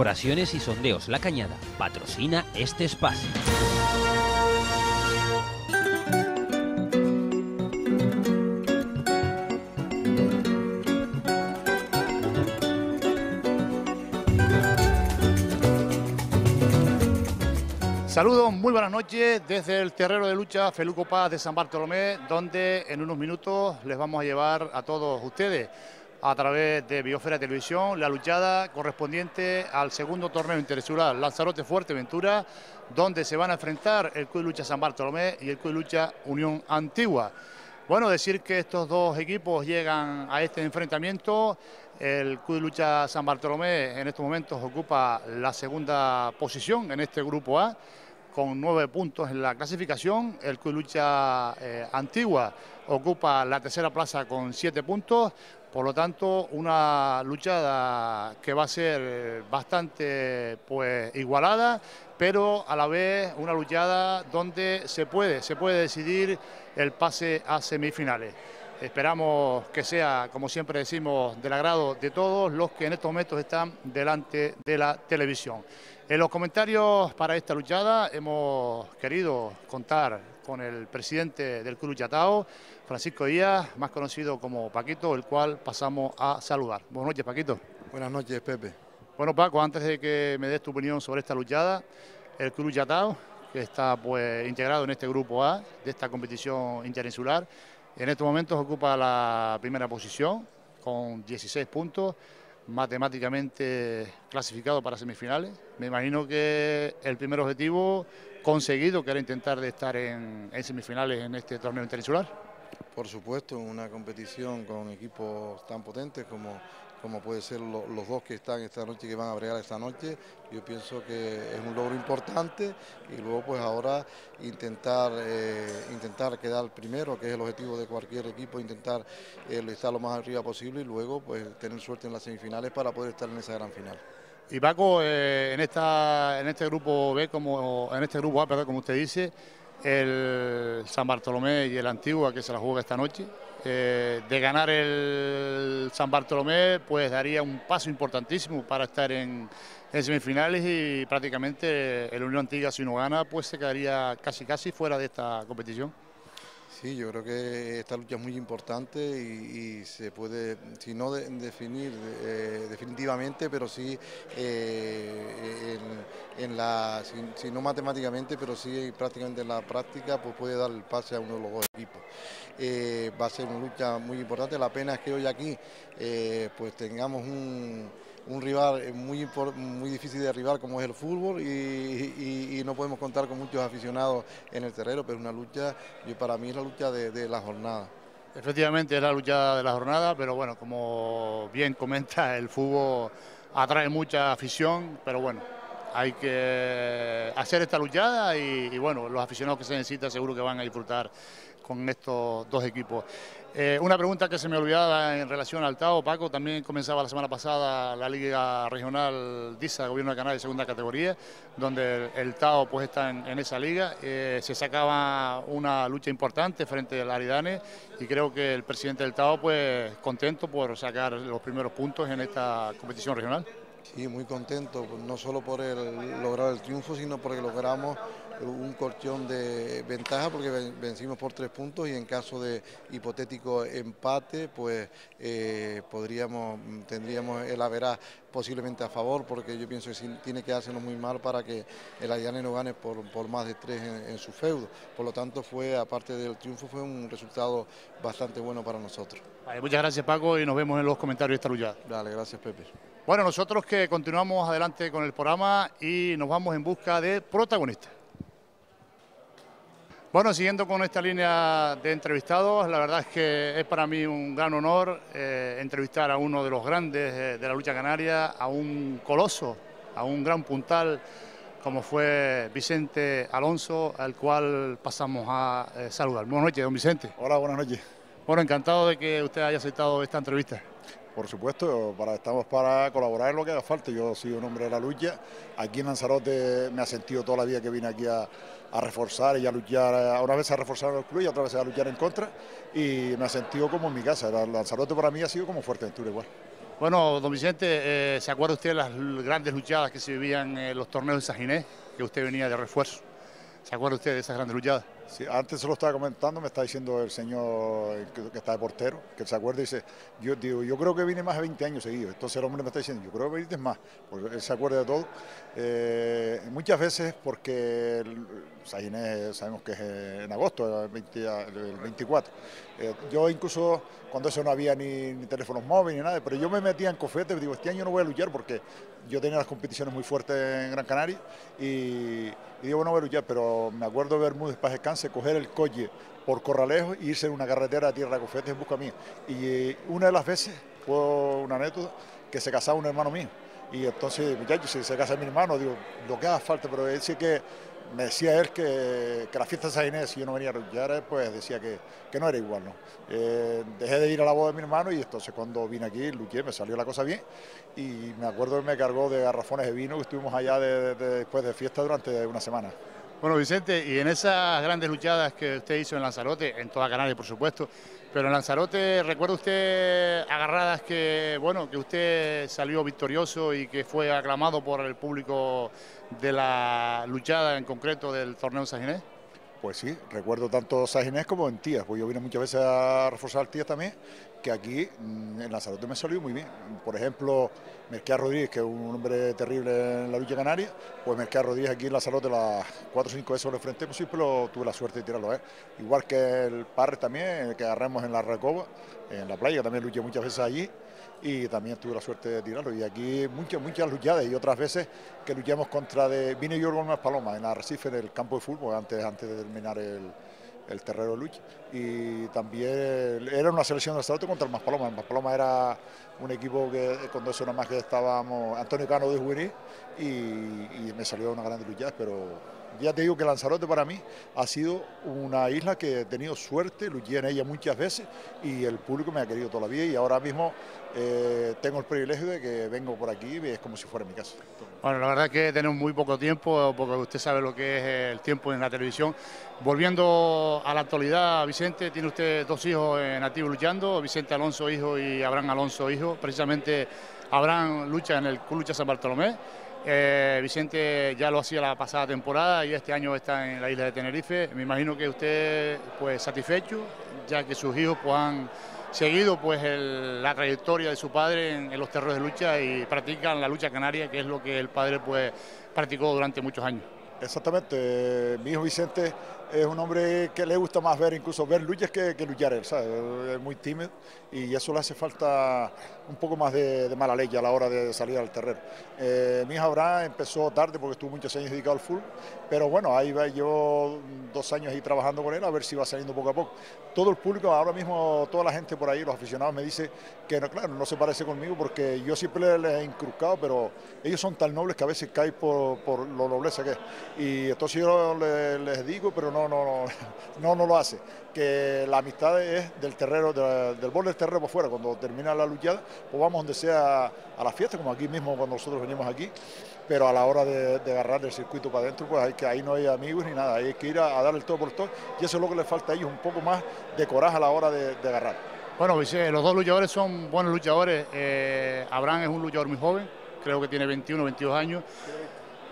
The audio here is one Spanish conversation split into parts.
Perforaciones y sondeos La Cañada patrocina este espacio. Saludos, muy buenas noches desde el terreno de lucha Feluco Paz de San Bartolomé, donde en unos minutos les vamos a llevar a todos ustedes a través de Biosfera Televisión la luchada correspondiente al segundo torneo interinsular Lanzarote Fuerteventura, donde se van a enfrentar el Club Lucha San Bartolomé y el Club Lucha Unión Antigua. Bueno, decir que estos dos equipos llegan a este enfrentamiento. El Club Lucha San Bartolomé en estos momentos ocupa la segunda posición en este grupo A con nueve puntos en la clasificación. El Club Lucha eh, Antigua ocupa la tercera plaza con siete puntos. Por lo tanto, una luchada que va a ser bastante pues, igualada, pero a la vez una luchada donde se puede, se puede decidir el pase a semifinales. Esperamos que sea, como siempre decimos, del agrado de todos los que en estos momentos están delante de la televisión. En los comentarios para esta luchada hemos querido contar con el presidente del Club Yatao, Francisco Díaz, más conocido como Paquito, el cual pasamos a saludar. Buenas noches, Paquito. Buenas noches, Pepe. Bueno, Paco, antes de que me des tu opinión sobre esta luchada, el Club Yatao, que está pues integrado en este grupo A de esta competición interinsular, en estos momentos ocupa la primera posición con 16 puntos matemáticamente clasificado para semifinales. Me imagino que el primer objetivo conseguido, que era intentar de estar en, semifinales en este torneo interinsular. Por supuesto, una competición con equipos tan potentes como como puede ser los dos que están esta noche, que van a bregar esta noche. Yo pienso que es un logro importante y luego pues ahora intentar, eh, intentar quedar primero, que es el objetivo de cualquier equipo, intentar eh, estar lo más arriba posible y luego pues tener suerte en las semifinales para poder estar en esa gran final. Y Paco, eh, en, esta, en este grupo B, como, en este grupo A, como usted dice, el San Bartolomé y el Antigua que se la juega esta noche. Eh, de ganar el San Bartolomé, pues daría un paso importantísimo para estar en, semifinales y prácticamente el Unión Antigua si no gana, pues se quedaría casi casi fuera de esta competición. Sí, yo creo que esta lucha es muy importante y, se puede, si no definir eh, definitivamente, pero sí eh, en, la, si, no matemáticamente, pero sí prácticamente en la práctica, pues puede dar el pase a uno de los dos equipos. Eh, va a ser una lucha muy importante. La pena es que hoy aquí pues tengamos un rival eh, muy, muy difícil de derribar como es el fútbol y, no podemos contar con muchos aficionados en el terreno, pero es una lucha, y para mí es la lucha de, la jornada. Efectivamente es la lucha de la jornada, pero bueno, como bien comenta, el fútbol atrae mucha afición, pero bueno, hay que hacer esta luchada y, y bueno, los aficionados que se necesitan seguro que van a disfrutar con estos dos equipos. Eh, una pregunta que se me olvidaba en relación al TAO, Paco, también comenzaba la semana pasada la Liga Regional DISA, Gobierno de Canal de segunda categoría, donde el, TAO pues está en, esa liga. Eh, se sacaba una lucha importante frente al Aridane y creo que el presidente del TAO pues contento por sacar los primeros puntos en esta competición regional. Sí, muy contento, no solo por el, lograr el triunfo, sino porque logramos un colchón de ventaja porque vencimos por tres puntos y en caso de hipotético empate pues eh, podríamos tendríamos el haberá posiblemente a favor porque yo pienso que tiene que hacernos muy mal para que el Ayane no gane por, más de tres en, su feudo. Por lo tanto fue, aparte del triunfo, fue un resultado bastante bueno para nosotros. muchas gracias Paco y nos vemos en los comentarios de esta lucha. Dale, gracias Pepe. Bueno, nosotros que continuamos adelante con el programa y nos vamos en busca de protagonistas. Bueno, siguiendo con esta línea de entrevistados, la verdad es que es para mí un gran honor eh, entrevistar a uno de los grandes eh, de la lucha canaria, a un coloso, a un gran puntal como fue Vicente Alonso, al cual pasamos a eh, saludar. Buenas noches, don Vicente. Hola, buenas noches. Bueno, encantado de que usted haya aceptado esta entrevista. Por supuesto, para, estamos para colaborar en lo que haga falta. Yo soy un hombre de la lucha. Aquí en Lanzarote me ha sentido toda la vida que vine aquí a, reforzar y a luchar, una vez a reforzar el club y otra vez a luchar en contra y me ha sentido como en mi casa. Lanzarote para mí ha sido como Fuerteventura igual. Bueno, don Vicente, eh, ¿se acuerda usted de las grandes luchadas que se vivían en los torneos de Saginés, que usted venía de refuerzo? ¿Se acuerda usted de esas grandes luchadas? Sí, antes se lo estaba comentando, me está diciendo el señor que, está de portero, que se acuerda y dice, yo digo, yo creo que vine más de 20 años seguidos. Entonces el hombre me está diciendo, yo creo que viniste más, porque él se acuerda de todo. Eh, muchas veces porque sabemos que es en agosto, el, 24. Eh, yo incluso cuando eso no había ni, teléfonos móviles ni nada, pero yo me metía en cofete digo, este año no voy a luchar porque yo tenía las competiciones muy fuertes en Gran Canaria y, digo, bueno, voy a luchar, pero me acuerdo de ver muy descanse, coger el coche por Corralejo e irse en una carretera a tierra de cofete en busca mía. Y eh, una de las veces fue una anécdota que se casaba un hermano mío. Y entonces, muchachos, si se casa mi hermano, digo, lo que haga falta, pero él sí que me decía él que, que la fiesta San Inés, si yo no venía a luchar, pues decía que, que no era igual. ¿no? Eh, dejé de ir a la boda de mi hermano y entonces cuando vine aquí, luché, me salió la cosa bien y me acuerdo que me cargó de garrafones de vino que estuvimos allá después de fiesta durante una semana. Bueno, Vicente, y en esas grandes luchadas que usted hizo en Lanzarote, en toda Canarias, por supuesto, pero en Lanzarote, ¿recuerda usted agarradas que, bueno, que usted salió victorioso y que fue aclamado por el público de la luchada en concreto del torneo Saginés? Pues sí, recuerdo tanto Saginés como en Tías, pues yo vine muchas veces a reforzar Tías también, que aquí mm, en Lanzarote me salió muy bien. Por ejemplo, Merquea Rodríguez, que es un hombre terrible en la lucha canaria, pues Merquea Rodríguez aquí en Lanzarote las 4 o 5 veces lo enfrentemos, sí, pero tuve la suerte de tirarlo. Igual que el Parre también, el que agarramos en la Recoba, en la playa, también luché muchas veces allí y también tuve la suerte de tirarlo. Y aquí muchas, muchas luchadas y otras veces que luchamos contra de... Vine yo con unas palomas en Arrecife, en el campo de fútbol, antes, antes de terminar el, el terreno de lucha. Y también era una selección de Lanzarote contra el Maspaloma. El Maspaloma era un equipo que con dos horas más que estábamos, Antonio Cano de juvenil, y, y me salió una gran lucha, pero ya te digo que Lanzarote para mí ha sido una isla que he tenido suerte, luché en ella muchas veces y el público me ha querido toda la vida y ahora mismo eh, tengo el privilegio de que vengo por aquí y es como si fuera mi casa. Bueno, la verdad es que tenemos muy poco tiempo, porque usted sabe lo que es el tiempo en la televisión. Volviendo a la actualidad, Vicente, tiene usted dos hijos en activo luchando, Vicente Alonso hijo y Abraham Alonso hijo. Precisamente Abraham lucha en el Club Lucha San Bartolomé. Eh, Vicente ya lo hacía la pasada temporada y este año está en la isla de Tenerife. Me imagino que usted pues satisfecho, ya que sus hijos pues, han seguido pues la trayectoria de su padre en, los terrenos de lucha y practican la lucha canaria, que es lo que el padre pues practicó durante muchos años. Exactamente, mi hijo Vicente es un hombre que le gusta más ver, incluso ver luchas que, luchar él, ¿sabes? Es muy tímido y eso le hace falta un poco más de, mala ley a la hora de salir al terreno. Eh, mi hija Abraham empezó tarde porque estuvo muchos años dedicado al full, pero bueno, ahí va, llevo dos años ahí trabajando con él a ver si va saliendo poco a poco. Todo el público, ahora mismo toda la gente por ahí, los aficionados me dice que no, claro, no se parece conmigo porque yo siempre les he incrustado, pero ellos son tan nobles que a veces caen por, lo nobleza que es. Y entonces yo les, les digo, pero no no, no, no, lo hace. Que la amistad es del terreno, del borde del terreno por fuera. Cuando termina la luchada, pues vamos donde sea a la fiesta, como aquí mismo cuando nosotros venimos aquí. Pero a la hora de, agarrar el circuito para adentro, pues hay que ahí no hay amigos ni nada. Hay que ir a, dar el todo por el todo. Y eso es lo que le falta a ellos, un poco más de coraje a la hora de, agarrar. Bueno, los dos luchadores son buenos luchadores. Eh, Abraham es un luchador muy joven, creo que tiene 21, 22 años.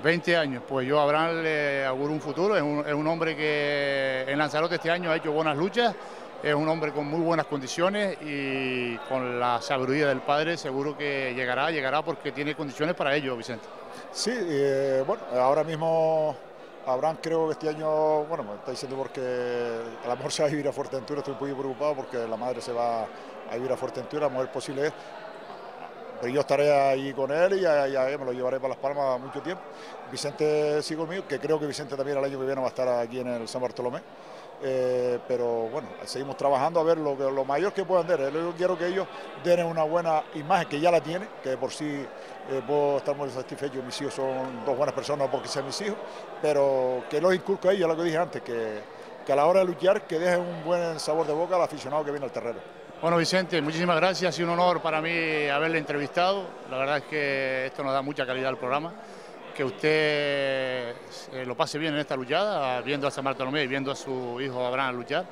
20 años, pues yo a Abraham le auguro un futuro, es un, hombre que en Lanzarote este año ha hecho buenas luchas, es un hombre con muy buenas condiciones y con la sabiduría del padre seguro que llegará, llegará porque tiene condiciones para ello, Vicente. Sí, eh, bueno, ahora mismo Abraham creo que este año, bueno, me está diciendo porque a lo mejor se va a vivir a Fuerteventura, estoy muy preocupado porque la madre se va a vivir a Fuerteventura, a mover posible pero yo estaré ahí con él y ya, me lo llevaré para Las Palmas mucho tiempo. Vicente sigue conmigo, que creo que Vicente también el año que viene va a estar aquí en el San Bartolomé. Eh, pero bueno, seguimos trabajando a ver lo, lo mayor que puedan dar. Yo quiero que ellos den una buena imagen, que ya la tienen, que por sí eh, puedo estar muy satisfecho. Mis hijos son dos buenas personas porque sean mis hijos, pero que los inculco a ellos, lo que dije antes, que a la hora de luchar, que dejen un buen sabor de boca al aficionado que viene al terreno. Bueno, Vicente, muchísimas gracias. Ha sido un honor para mí haberle entrevistado. La verdad es que esto nos da mucha calidad al programa. Que usted eh, lo pase bien en esta luchada, viendo a San Bartolomé y viendo a su hijo Abraham luchar.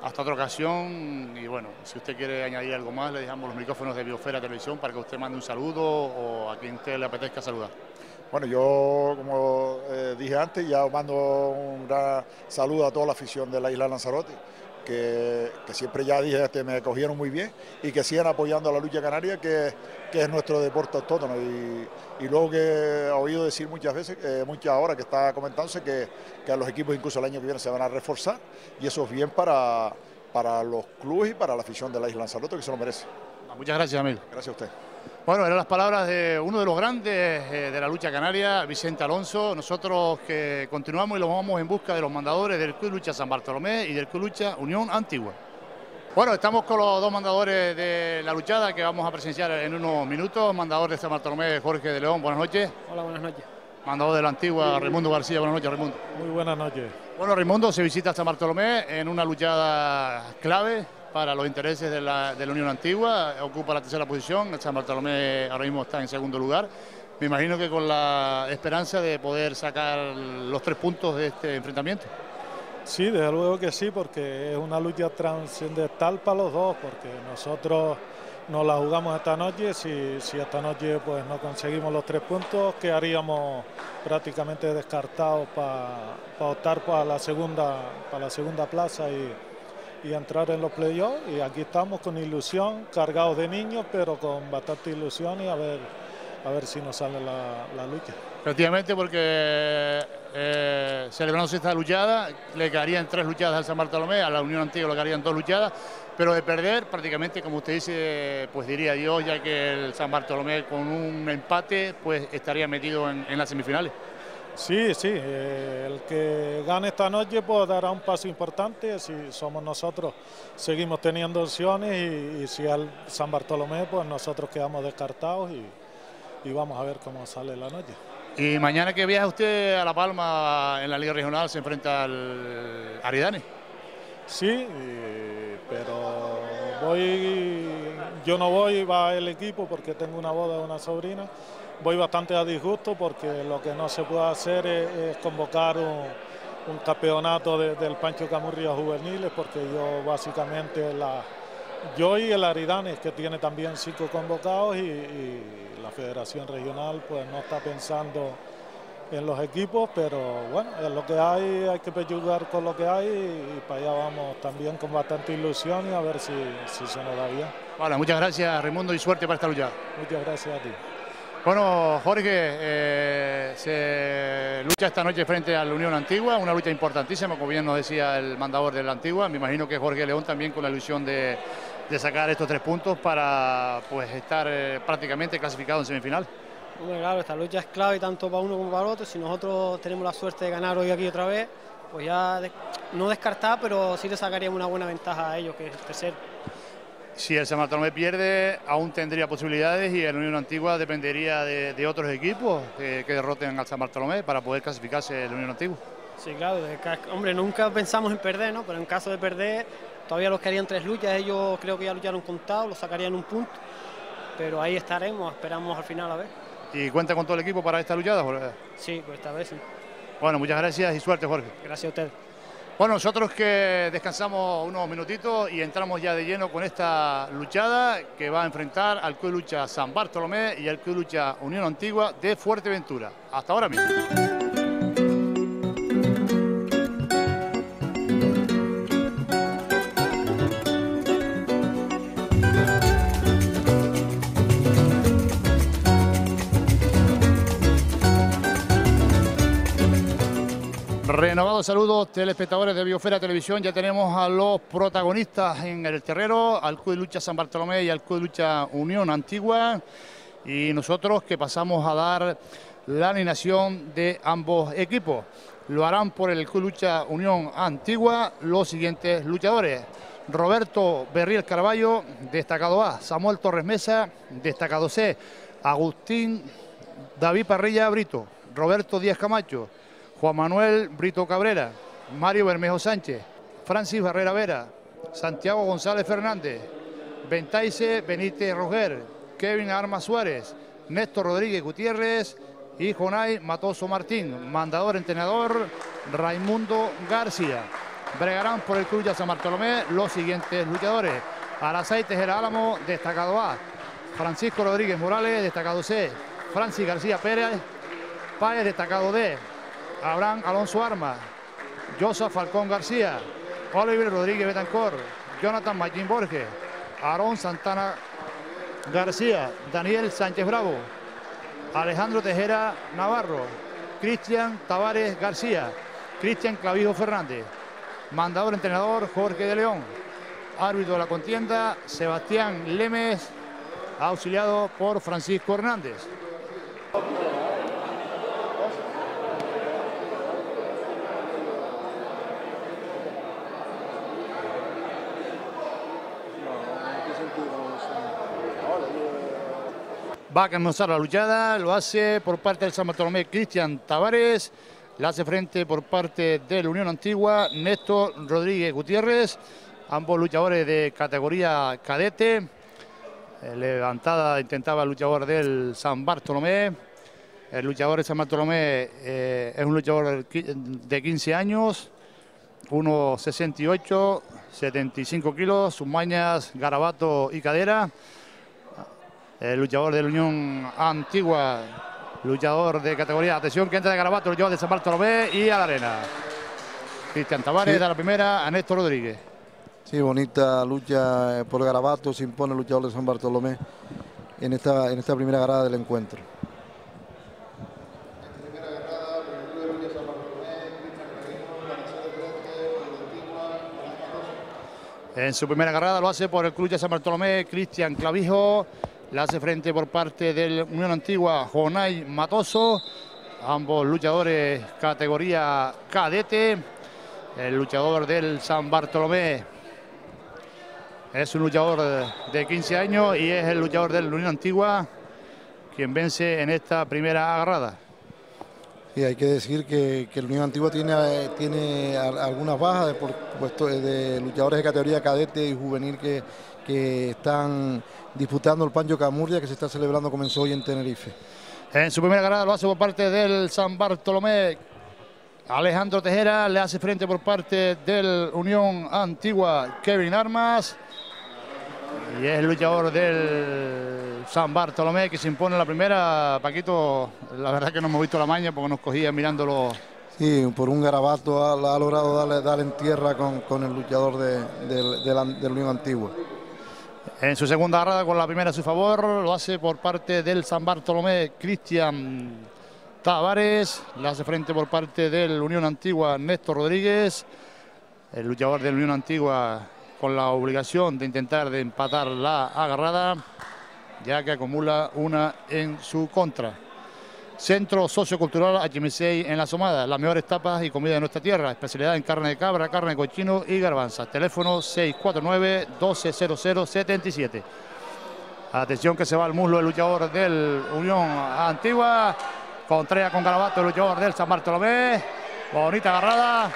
hasta otra ocasión y bueno, si usted quiere añadir algo más, le dejamos los micrófonos de Biosfera Televisión para que usted mande un saludo o a quien usted le apetezca saludar. Bueno, yo como eh, dije antes, ya mando un gran saludo a toda la afición de la isla Lanzarote, que, siempre ya dije que me cogieron muy bien y que sigan apoyando a la lucha canaria, que, es nuestro deporte autónomo. Y, luego que he oído decir muchas veces, eh, muchas horas que está comentándose que, que los equipos incluso el año que viene se van a reforzar y eso es bien para, para los clubes y para la afición de la isla Lanzarote, que se lo merece. Muchas gracias, Amil. Gracias a usted. Bueno, eran las palabras de uno de los grandes eh, de la lucha canaria, Vicente Alonso. Nosotros que continuamos y lo vamos en busca de los mandadores del Club Lucha San Bartolomé y del Club Lucha Unión Antigua. Bueno, estamos con los dos mandadores de la luchada que vamos a presenciar en unos minutos. Mandador de San Bartolomé, Jorge de León, buenas noches. Hola, buenas noches. Mandador de la Antigua, Raimundo García, buenas noches, Raimundo. Muy buenas noches. Bueno, Raimundo se visita San Bartolomé en una luchada clave para los intereses de la, Unión Antigua, ocupa la tercera posición, el San Bartolomé ahora mismo está en segundo lugar. Me imagino que con la esperanza de poder sacar los tres puntos de este enfrentamiento. Sí, desde luego que sí, porque es una lucha trascendental para los dos, porque nosotros nos la jugamos esta noche, si, si esta noche pues no conseguimos los tres puntos, quedaríamos prácticamente descartados para optar para la segunda, la segunda plaza y, y entrar en los playoffs. Y aquí estamos con ilusión, cargados de niños, pero con bastante ilusión y a ver, a ver si nos sale la, lucha. Efectivamente, porque eh, celebrando esta luchada, le quedarían tres luchadas al San Bartolomé, a la Unión Antigua le quedarían dos luchadas, pero de perder prácticamente, como usted dice, pues diría Dios, ya que el San Bartolomé con un empate, pues estaría metido en las semifinales. Sí, sí, eh, el que gane esta noche pues dará un paso importante, si somos nosotros seguimos teniendo opciones y, si al San Bartolomé pues nosotros quedamos descartados y, vamos a ver cómo sale la noche. Y mañana que viaja usted a La Palma en la Liga Regional se enfrenta al Aridane. Sí, pero voy, yo no voy, va el equipo porque tengo una boda de una sobrina voy bastante a disgusto porque lo que no se puede hacer es, convocar un, campeonato del Pancho Camurria juveniles porque yo básicamente la yo y el Aridanes que tiene también cinco convocados y, la Federación Regional pues no está pensando en los equipos, pero bueno, es lo que hay, hay que jugar con lo que hay y, para allá vamos también con bastante ilusión y a ver si, si se nos da bien. Vale, muchas gracias Raimundo y suerte para esta lucha. Muchas gracias a ti. Bueno, Jorge, eh, se lucha esta noche frente a la Unión Antigua, una lucha importantísima, como bien nos decía el mandador de la Antigua. Me imagino que Jorge León también con la ilusión de, sacar estos tres puntos para pues estar eh, prácticamente clasificado en semifinal. Bueno, claro, esta lucha es clave tanto para uno como para otro. Si nosotros tenemos la suerte de ganar hoy aquí otra vez, pues ya no descartar, pero sí le sacaríamos una buena ventaja a ellos, que es el tercer si el San Bartolomé pierde, aún tendría posibilidades y el Unión Antigua dependería de, otros equipos que, derroten al San Bartolomé para poder clasificarse el Unión Antigua. Sí, claro, hombre, nunca pensamos en perder, ¿no? Pero en caso de perder, todavía los que harían tres luchas, ellos creo que ya lucharon contado, los sacarían un punto, pero ahí estaremos, esperamos al final a ver. ¿Y cuenta con todo el equipo para esta luchada? Sí, pues esta vez sí. Bueno, muchas gracias y suerte, Jorge. Gracias a usted. Bueno, nosotros que descansamos unos minutitos y entramos ya de lleno con esta luchada que va a enfrentar al Club Lucha San Bartolomé y al Club Lucha Unión Antigua de Fuerteventura. Hasta ahora mismo. Renovados saludos telespectadores de Biofera Televisión, ya tenemos a los protagonistas en el terreno, al Club de Lucha San Bartolomé y al Club de Lucha Unión Antigua y nosotros que pasamos a dar la alineación de ambos equipos. Lo harán por el Club de Lucha Unión Antigua los siguientes luchadores. Roberto Berriel Carballo, destacado A. Samuel Torres Mesa, destacado C. Agustín David Parrilla Brito. Roberto Díaz Camacho. Juan Manuel Brito Cabrera, Mario Bermejo Sánchez, Francis Barrera Vera, Santiago González Fernández, Bentaise Benítez Roger, Kevin Arma Suárez, Néstor Rodríguez Gutiérrez y Jonay Matoso Martín, mandador entrenador Raimundo García. bregarán por el Club de San Bartolomé los siguientes luchadores. Arasai Tejera Álamo, destacado A. Francisco Rodríguez Morales, destacado C. Francis García Pérez, Páez, destacado D. Abraham Alonso Arma, Joseph Falcón García, Oliver Rodríguez Betancor, Jonathan Machín Borges, Aarón Santana García, Daniel Sánchez Bravo, Alejandro Tejera Navarro, Cristian Tavares García, Cristian Clavijo Fernández, mandador entrenador Jorge de León, árbitro de la contienda Sebastián Lemes, auxiliado por Francisco Hernández. Va a comenzar la luchada, lo hace por parte del San Bartolomé Cristian Tavares, la hace frente por parte de la Unión Antigua Néstor Rodríguez Gutiérrez, ambos luchadores de categoría cadete. Eh, levantada intentaba el luchador del San Bartolomé. El luchador de San Bartolomé eh, es un luchador de 15 años, 1,68, 75 kilos, sus mañas, garabato y cadera el luchador de la Unión Antigua, luchador de categoría, atención que entra de Garabato, luchador de San Bartolomé y a la arena. Cristian Tavares da la primera a Néstor Rodríguez. Sí, bonita lucha por Garabato, se impone el luchador de San Bartolomé en esta, en esta primera garada del encuentro. En su primera agarrada lo hace por el Club de San Bartolomé, Cristian Clavijo. La hace frente por parte del Unión Antigua, Jonay Matoso. Ambos luchadores categoría cadete. El luchador del San Bartolomé es un luchador de 15 años y es el luchador del Unión Antigua quien vence en esta primera agarrada. Y hay que decir que, el Unión Antigua tiene, tiene algunas bajas por, de luchadores de categoría cadete y juvenil que, que están disputando el Pancho Camurria que se está celebrando, comenzó hoy en Tenerife. En su primera ganada lo hace por parte del San Bartolomé. Alejandro Tejera le hace frente por parte del Unión Antigua Kevin Armas. Y es el luchador del San Bartolomé que se impone la primera. Paquito, la verdad que no hemos visto la maña porque nos cogía mirándolo. Sí, por un garabato ha, logrado darle, darle, en tierra con, el luchador del Unión Antigua. En su segunda agarrada con la primera a su favor, lo hace por parte del San Bartolomé Cristian Tavares, le hace frente por parte del Unión Antigua Néstor Rodríguez, el luchador del Unión Antigua con la obligación de intentar de empatar la agarrada, ya que acumula una en su contra. Centro Sociocultural HMCI en La Somada, las mejores tapas y comida de nuestra tierra, especialidad en carne de cabra, carne de cochino y garbanza. Teléfono 649-120077. Atención que se va al muslo el luchador del Unión Antigua. Contrea con Garabato, el luchador del San Bartolomé. Bonita agarrada.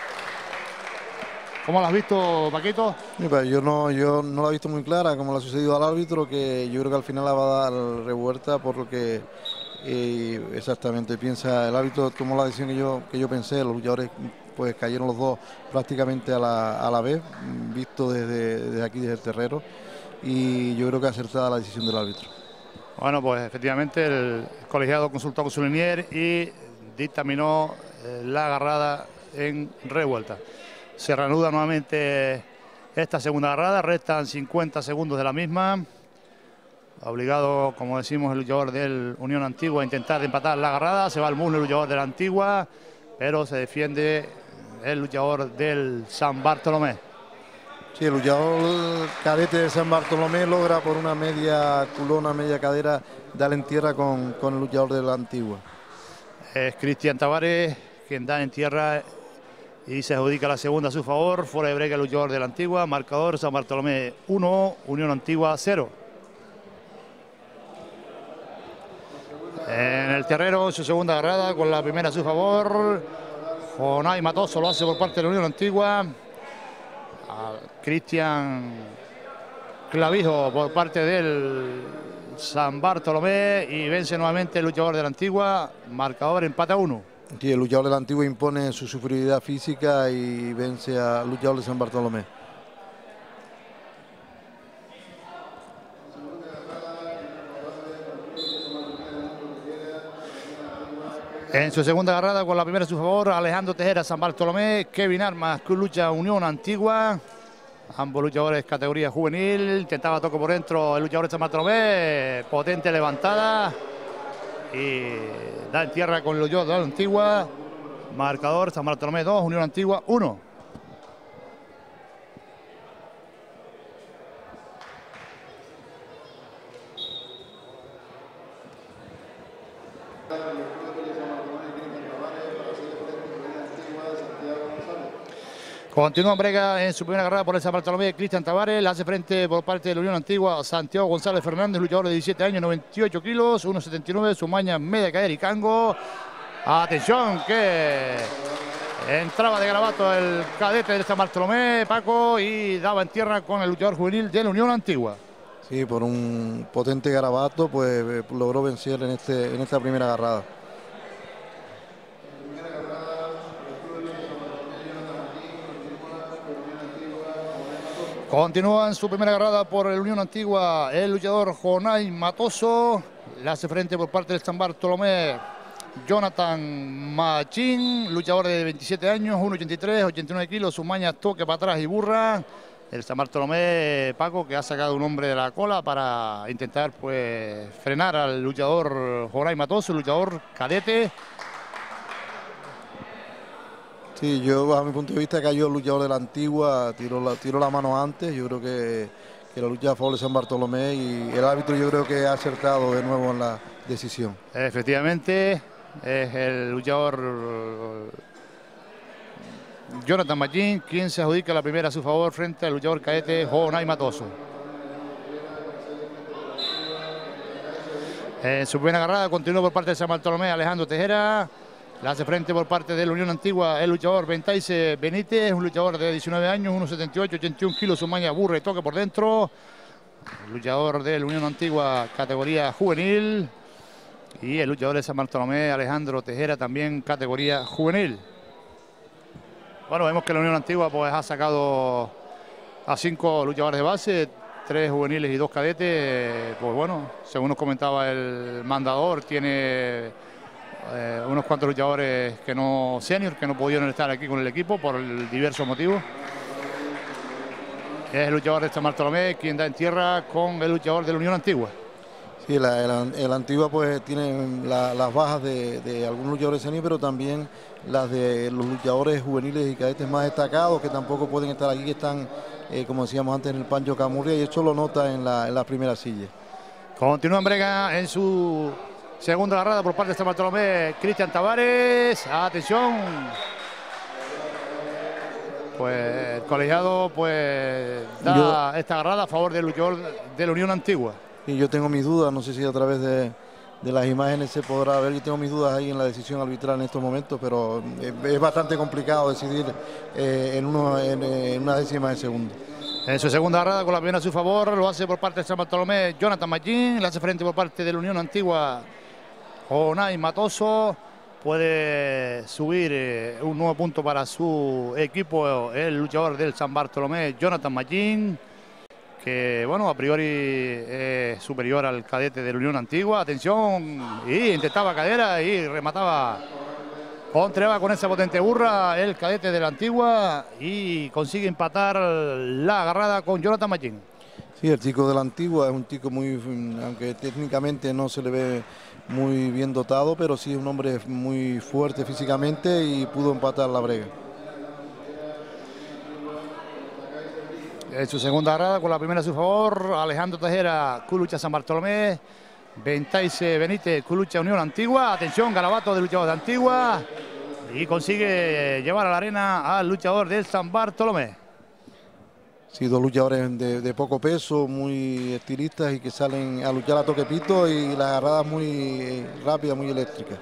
¿Cómo la has visto, Paquito? yo no, yo no la he visto muy clara, como le ha sucedido al árbitro, que yo creo que al final la va a dar revuelta por lo que exactamente, piensa el árbitro tomó la decisión que yo, que yo pensé, los luchadores pues cayeron los dos prácticamente a la, a la vez, visto desde, aquí, desde el terrero, y yo creo que acertada la decisión del árbitro. Bueno, pues efectivamente el colegiado consultó con su linier y dictaminó eh, la agarrada en revuelta. Se reanuda nuevamente esta segunda agarrada, restan 50 segundos de la misma. Obligado, como decimos, el luchador del Unión Antigua a intentar empatar la agarrada. Se va al muslo el luchador de la Antigua, pero se defiende el luchador del San Bartolomé. Sí, el luchador cadete de San Bartolomé logra por una media culona, media cadera, darle en tierra con, con el luchador de la Antigua. Es Cristian Tavares quien da en tierra y se adjudica la segunda a su favor. Fuera de brega el luchador de la Antigua. Marcador San Bartolomé 1, Unión Antigua 0. En el terreno, su segunda agarrada con la primera a su favor. Jonay Matoso lo hace por parte de la Unión Antigua. Cristian Clavijo por parte del San Bartolomé y vence nuevamente el luchador de la Antigua. Marcador empate a uno. El luchador de la antigua impone su superioridad física y vence al luchador de San Bartolomé. En su segunda agarrada con la primera a su favor, Alejandro Tejera, San Bartolomé, Kevin Armas, que lucha Unión Antigua. Ambos luchadores categoría juvenil. Intentaba toco por dentro el luchador de San Bartolomé. Potente levantada. Y da en tierra con el luchador de Antigua. Marcador San Bartolomé 2, Unión Antigua 1. Continúa Brega en su primera carrera por el San Bartolomé. Cristian Tavares la hace frente por parte de la Unión Antigua. Santiago González Fernández, luchador de 17 años, 98 kilos, 1,79. Su maña media caer y cango. Atención que entraba de grabato el cadete del San Bartolomé, Paco, y daba en tierra con el luchador juvenil de la Unión Antigua. Sí, por un potente garabato, pues eh, logró vencer en, este, en esta primera agarrada. Continúa en su primera agarrada por el Unión Antigua el luchador Jonay Matoso. Le hace frente por parte del San Bartolomé Jonathan Machín, luchador de 27 años, 1,83, 89 kilos, su maña toque para atrás y burra. El San Bartolomé Paco que ha sacado un hombre de la cola para intentar pues frenar al luchador Jonay Matoso, luchador cadete. Sí, yo a mi punto de vista cayó el luchador de la antigua, tiró la, tiró la mano antes, yo creo que, que la lucha favor de San Bartolomé y el árbitro yo creo que ha acertado de nuevo en la decisión. Efectivamente, es el luchador Jonathan Machín quien se adjudica la primera a su favor frente al luchador cadete Jonay Matoso. En su primera agarrada continúa por parte de San Bartolomé Alejandro Tejera. La hace frente por parte de la Unión Antigua el luchador Ventaise Benítez, un luchador de 19 años, 1,78, 81 kilos, su maña burra y toque por dentro. Luchador de la Unión Antigua, categoría juvenil. Y el luchador de San Bartolomé, Alejandro Tejera, también categoría juvenil. Bueno, vemos que la Unión Antigua pues, ha sacado a cinco luchadores de base, tres juveniles y dos cadetes. Pues bueno, según nos comentaba el mandador, tiene eh, unos cuantos luchadores que no senior, que no pudieron estar aquí con el equipo por diversos motivos. Es el luchador de San Bartolomé quien da en tierra con el luchador de la Unión Antigua. Sí, la, el, el Antigua pues tiene la, las bajas de, de, algunos luchadores senior, pero también las de los luchadores juveniles y cadetes más destacados que tampoco pueden estar aquí, que están, eh, como decíamos antes, en el Pancho Camurria y eso lo nota en la, en la primera silla. Continúa en Brega en su Segunda agarrada por parte de San Bartolomé, Cristian Tavares. Atención. Pues el colegiado pues da yo, esta agarrada a favor del luchador de la Unión Antigua. Y yo tengo mis dudas, no sé si a través de, de, las imágenes se podrá ver, yo tengo mis dudas ahí en la decisión arbitral en estos momentos, pero es bastante complicado decidir eh, en, uno, en, en una décima de segundo. En su segunda agarrada con la primera a su favor, lo hace por parte de San Bartolomé Jonathan Mallín, le hace frente por parte de la Unión Antigua Jonay Matoso puede subir eh, un nuevo punto para su equipo, el luchador del San Bartolomé, Jonathan Mallín, que bueno, a priori es superior al cadete de la Unión Antigua. Atención, y intentaba cadera y remataba contra con esa potente burra el cadete de la Antigua y consigue empatar la agarrada con Jonathan Mallín. Sí, el chico de la Antigua es un chico muy, aunque técnicamente no se le ve muy bien dotado, pero sí es un hombre muy fuerte físicamente y pudo empatar la brega. En su segunda arada con la primera a su favor, Alejandro Tejera, Culucha San Bartolomé, Ventaise Benítez, Culucha Unión Antigua, atención, Garabato de luchador de Antigua y consigue llevar a la arena al luchador del San Bartolomé. Sí, dos luchadores de, poco peso, muy estilistas y que salen a luchar a toque pito y la agarrada muy rápida, muy eléctrica.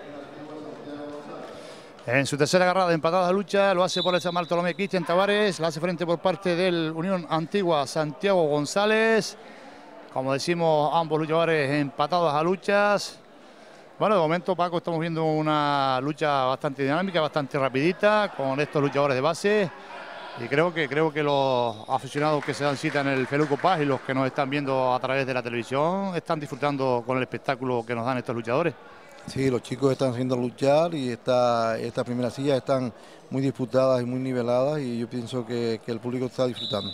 En su tercera agarrada empatada de lucha lo hace por el San Bartolomé Cristian Tavares, la hace frente por parte del Unión Antigua Santiago González. Como decimos, ambos luchadores empatados a luchas. Bueno, de momento, Paco, estamos viendo una lucha bastante dinámica, bastante rapidita, con estos luchadores de base. Y creo que, creo que los aficionados que se dan cita en el Feluco Paz y los que nos están viendo a través de la televisión están disfrutando con el espectáculo que nos dan estos luchadores. Sí, los chicos están haciendo luchar y esta, estas primeras sillas están muy disputadas y muy niveladas y yo pienso que, que el público está disfrutando.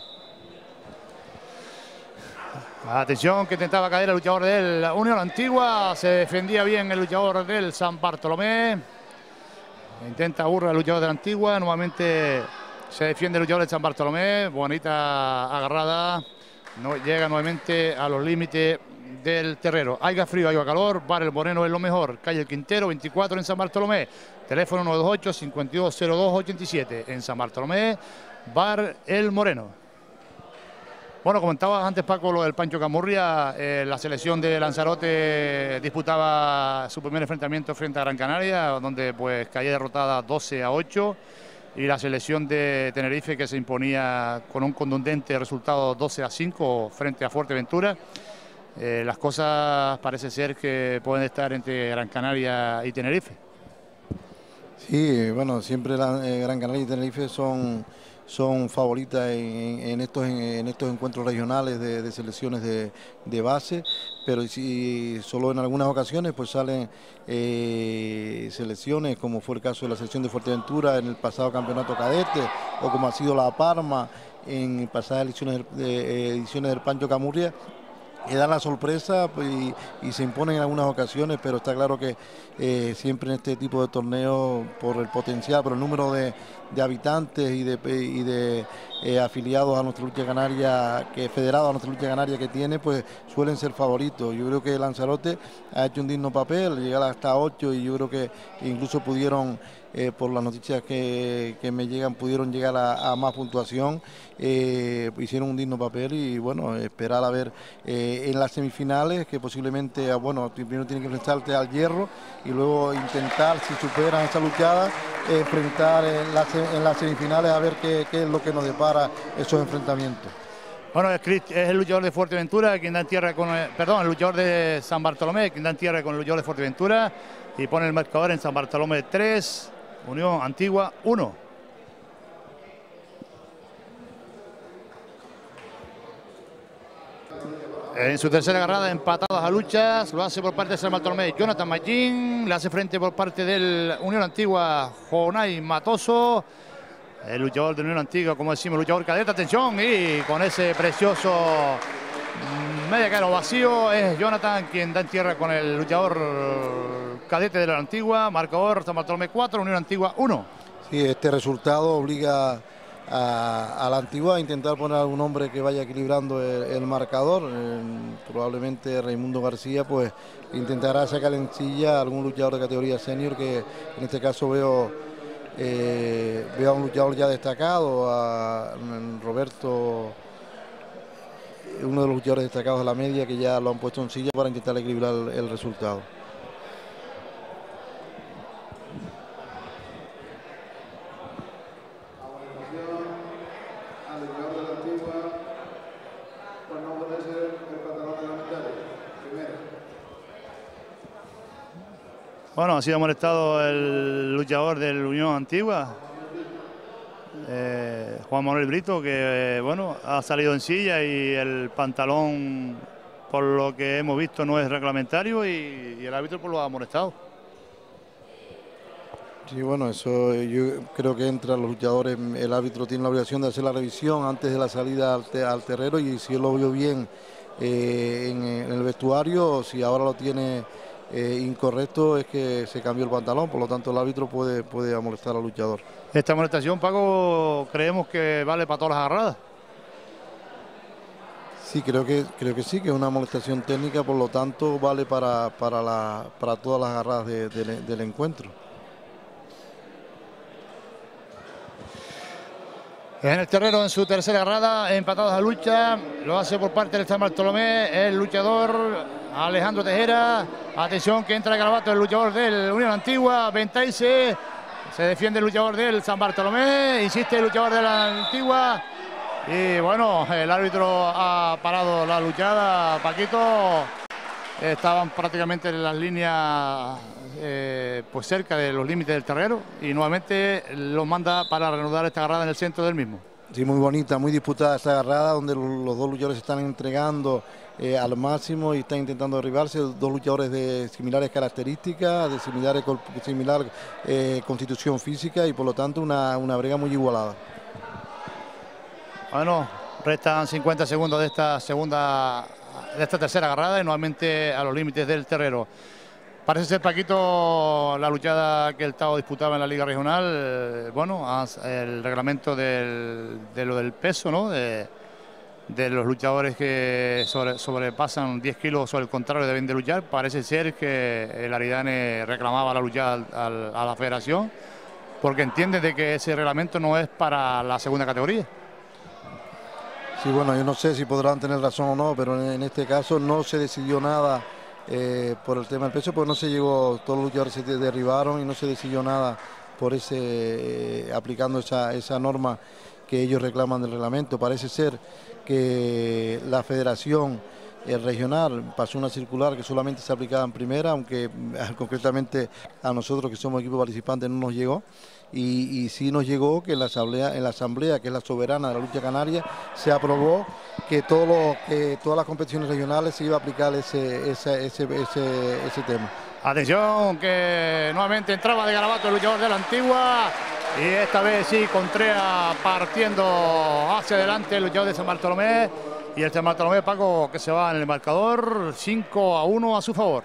Atención que intentaba caer el luchador del Unión Antigua. Se defendía bien el luchador del San Bartolomé. Intenta burra el luchador de la Antigua. Nuevamente se defiende el luchador del San Bartolomé. Bonita agarrada. No, llega nuevamente a los límites del terrero. Haiga frío, haya calor. Bar el Moreno es lo mejor. Calle El Quintero, 24 en San Bartolomé. Teléfono 928-520287 en San Bartolomé. Bar El Moreno. Bueno, comentabas antes, Paco, lo del Pancho Camurria. Eh, la selección de Lanzarote disputaba su primer enfrentamiento frente a Gran Canaria, donde pues caía derrotada 12 a 8. Y la selección de Tenerife que se imponía con un contundente resultado 12 a 5 frente a Fuerteventura. Eh, las cosas parece ser que pueden estar entre Gran Canaria y Tenerife. Sí, bueno, siempre la, eh, Gran Canaria y Tenerife son son favoritas en, estos, en, estos encuentros regionales de, selecciones de, base, pero si solo en algunas ocasiones pues salen eh, selecciones, como fue el caso de la selección de Fuerteventura en el pasado campeonato cadete, o como ha sido la Parma en pasadas ediciones, de, ediciones del Pancho Camurria, y dan la sorpresa pues, y, se imponen en algunas ocasiones, pero está claro que eh, siempre en este tipo de torneos, por el potencial, por el número de, habitantes y de, y de eh, afiliados a nuestra lucha canaria, que federados a nuestra lucha canaria que tiene, pues suelen ser favoritos. Yo creo que Lanzarote ha hecho un digno papel, llegar hasta 8 y yo creo que incluso pudieron eh, por las noticias que, me llegan, pudieron llegar a, más puntuación, eh, hicieron un digno papel y bueno, esperar a ver eh, en las semifinales, que posiblemente, ah, bueno, primero tiene que enfrentarte al hierro y luego intentar, si superan esa luchada, enfrentar en las, semifinales a ver qué, es lo que nos depara esos enfrentamientos. Bueno, es, el luchador de Fuerteventura quien da tierra con, perdón, el luchador de San Bartolomé quien da en tierra con el luchador de Fuerteventura y pone el marcador en San Bartolomé 3, Unión Antigua 1. En su tercera agarrada, empatadas a luchas, lo hace por parte de San Bartolomé. Jonathan Mallín, le hace frente por parte del Unión Antigua Jonay Matoso, el luchador de Unión Antigua, como decimos, luchador cadete, atención, y con ese precioso media caro vacío es Jonathan quien da en tierra con el luchador cadete de la Antigua, marcador San Bartolomé 4, Unión Antigua 1. Sí, este resultado obliga a, la Antigua a intentar poner algún hombre que vaya equilibrando el, marcador. probablemente Raimundo García pues intentará sacar en silla algún luchador de categoría senior que en este caso veo eh, veo a un luchador ya destacado, a Roberto uno de los luchadores destacados de la media que ya lo han puesto en silla para intentar equilibrar el, resultado. Bueno, ha sido molestado el luchador del Unión Antigua, eh, Juan Manuel Brito, que bueno, ha salido en silla y el pantalón, por lo que hemos visto, no es reglamentario y, el árbitro pues, lo ha molestado. Sí, bueno, eso yo creo que entra los luchadores, el árbitro tiene la obligación de hacer la revisión antes de la salida al, terreno y si él lo vio bien eh, en, el vestuario, si ahora lo tiene eh, incorrecto es que se cambió el pantalón, por lo tanto el árbitro puede, puede molestar al luchador. Esta molestación, Paco, creemos que vale para todas las agarradas. Sí, creo que, creo que sí, que es una molestación técnica, por lo tanto vale para, para, la, para todas las agarradas del encuentro. En el terreno, en su tercera agarrada, empatados a lucha, lo hace por parte del San Bartolomé, el luchador Alejandro Tejera. Atención que entra garabato el luchador del Unión Antigua, Ventaise. Se defiende el luchador del San Bartolomé, insiste el luchador de la Antigua. Y bueno, el árbitro ha parado la luchada, Paquito. estaban prácticamente en las líneas eh, pues cerca de los límites del terreno y nuevamente los manda para reanudar esta agarrada en el centro del mismo. Sí, muy bonita, muy disputada esta agarrada donde los dos luchadores se están entregando eh, al máximo y están intentando derribarse, dos luchadores de similares características, de similares, similar eh, constitución física y por lo tanto una, una brega muy igualada. Bueno, restan 50 segundos de esta segunda, de esta tercera agarrada y nuevamente a los límites del terreno. Parece ser, Paquito, la luchada que el Tao disputaba en la Liga Regional, eh, bueno, el reglamento de lo del peso, ¿no? De, los luchadores que sobrepasan 10 kilos o al contrario deben de luchar. Parece ser que el Aridane reclamaba la lucha a la federación porque entiende de que ese reglamento no es para la segunda categoría. Sí, bueno, yo no sé si podrán tener razón o no, pero en este caso no se decidió nada eh, por el tema del peso, pues no se llegó, todos los luchadores se derribaron y no se decidió nada por ese, eh, aplicando esa, esa norma que ellos reclaman del reglamento. Parece ser que la federación el regional pasó una circular que solamente se aplicaba en primera, aunque concretamente a nosotros que somos equipo participante no nos llegó y, sí nos llegó que en la asamblea, en la asamblea que es la soberana de la lucha canaria, se aprobó que, todo que todas las competiciones regionales se iba a aplicar ese, ese, ese, ese, tema. Atención, que nuevamente entraba de garabato el luchador de la antigua. Y esta vez sí, Contrea partiendo hacia adelante el luchador de San Bartolomé. Y el San Bartolomé Paco que se va en el marcador 5 a 1 a su favor.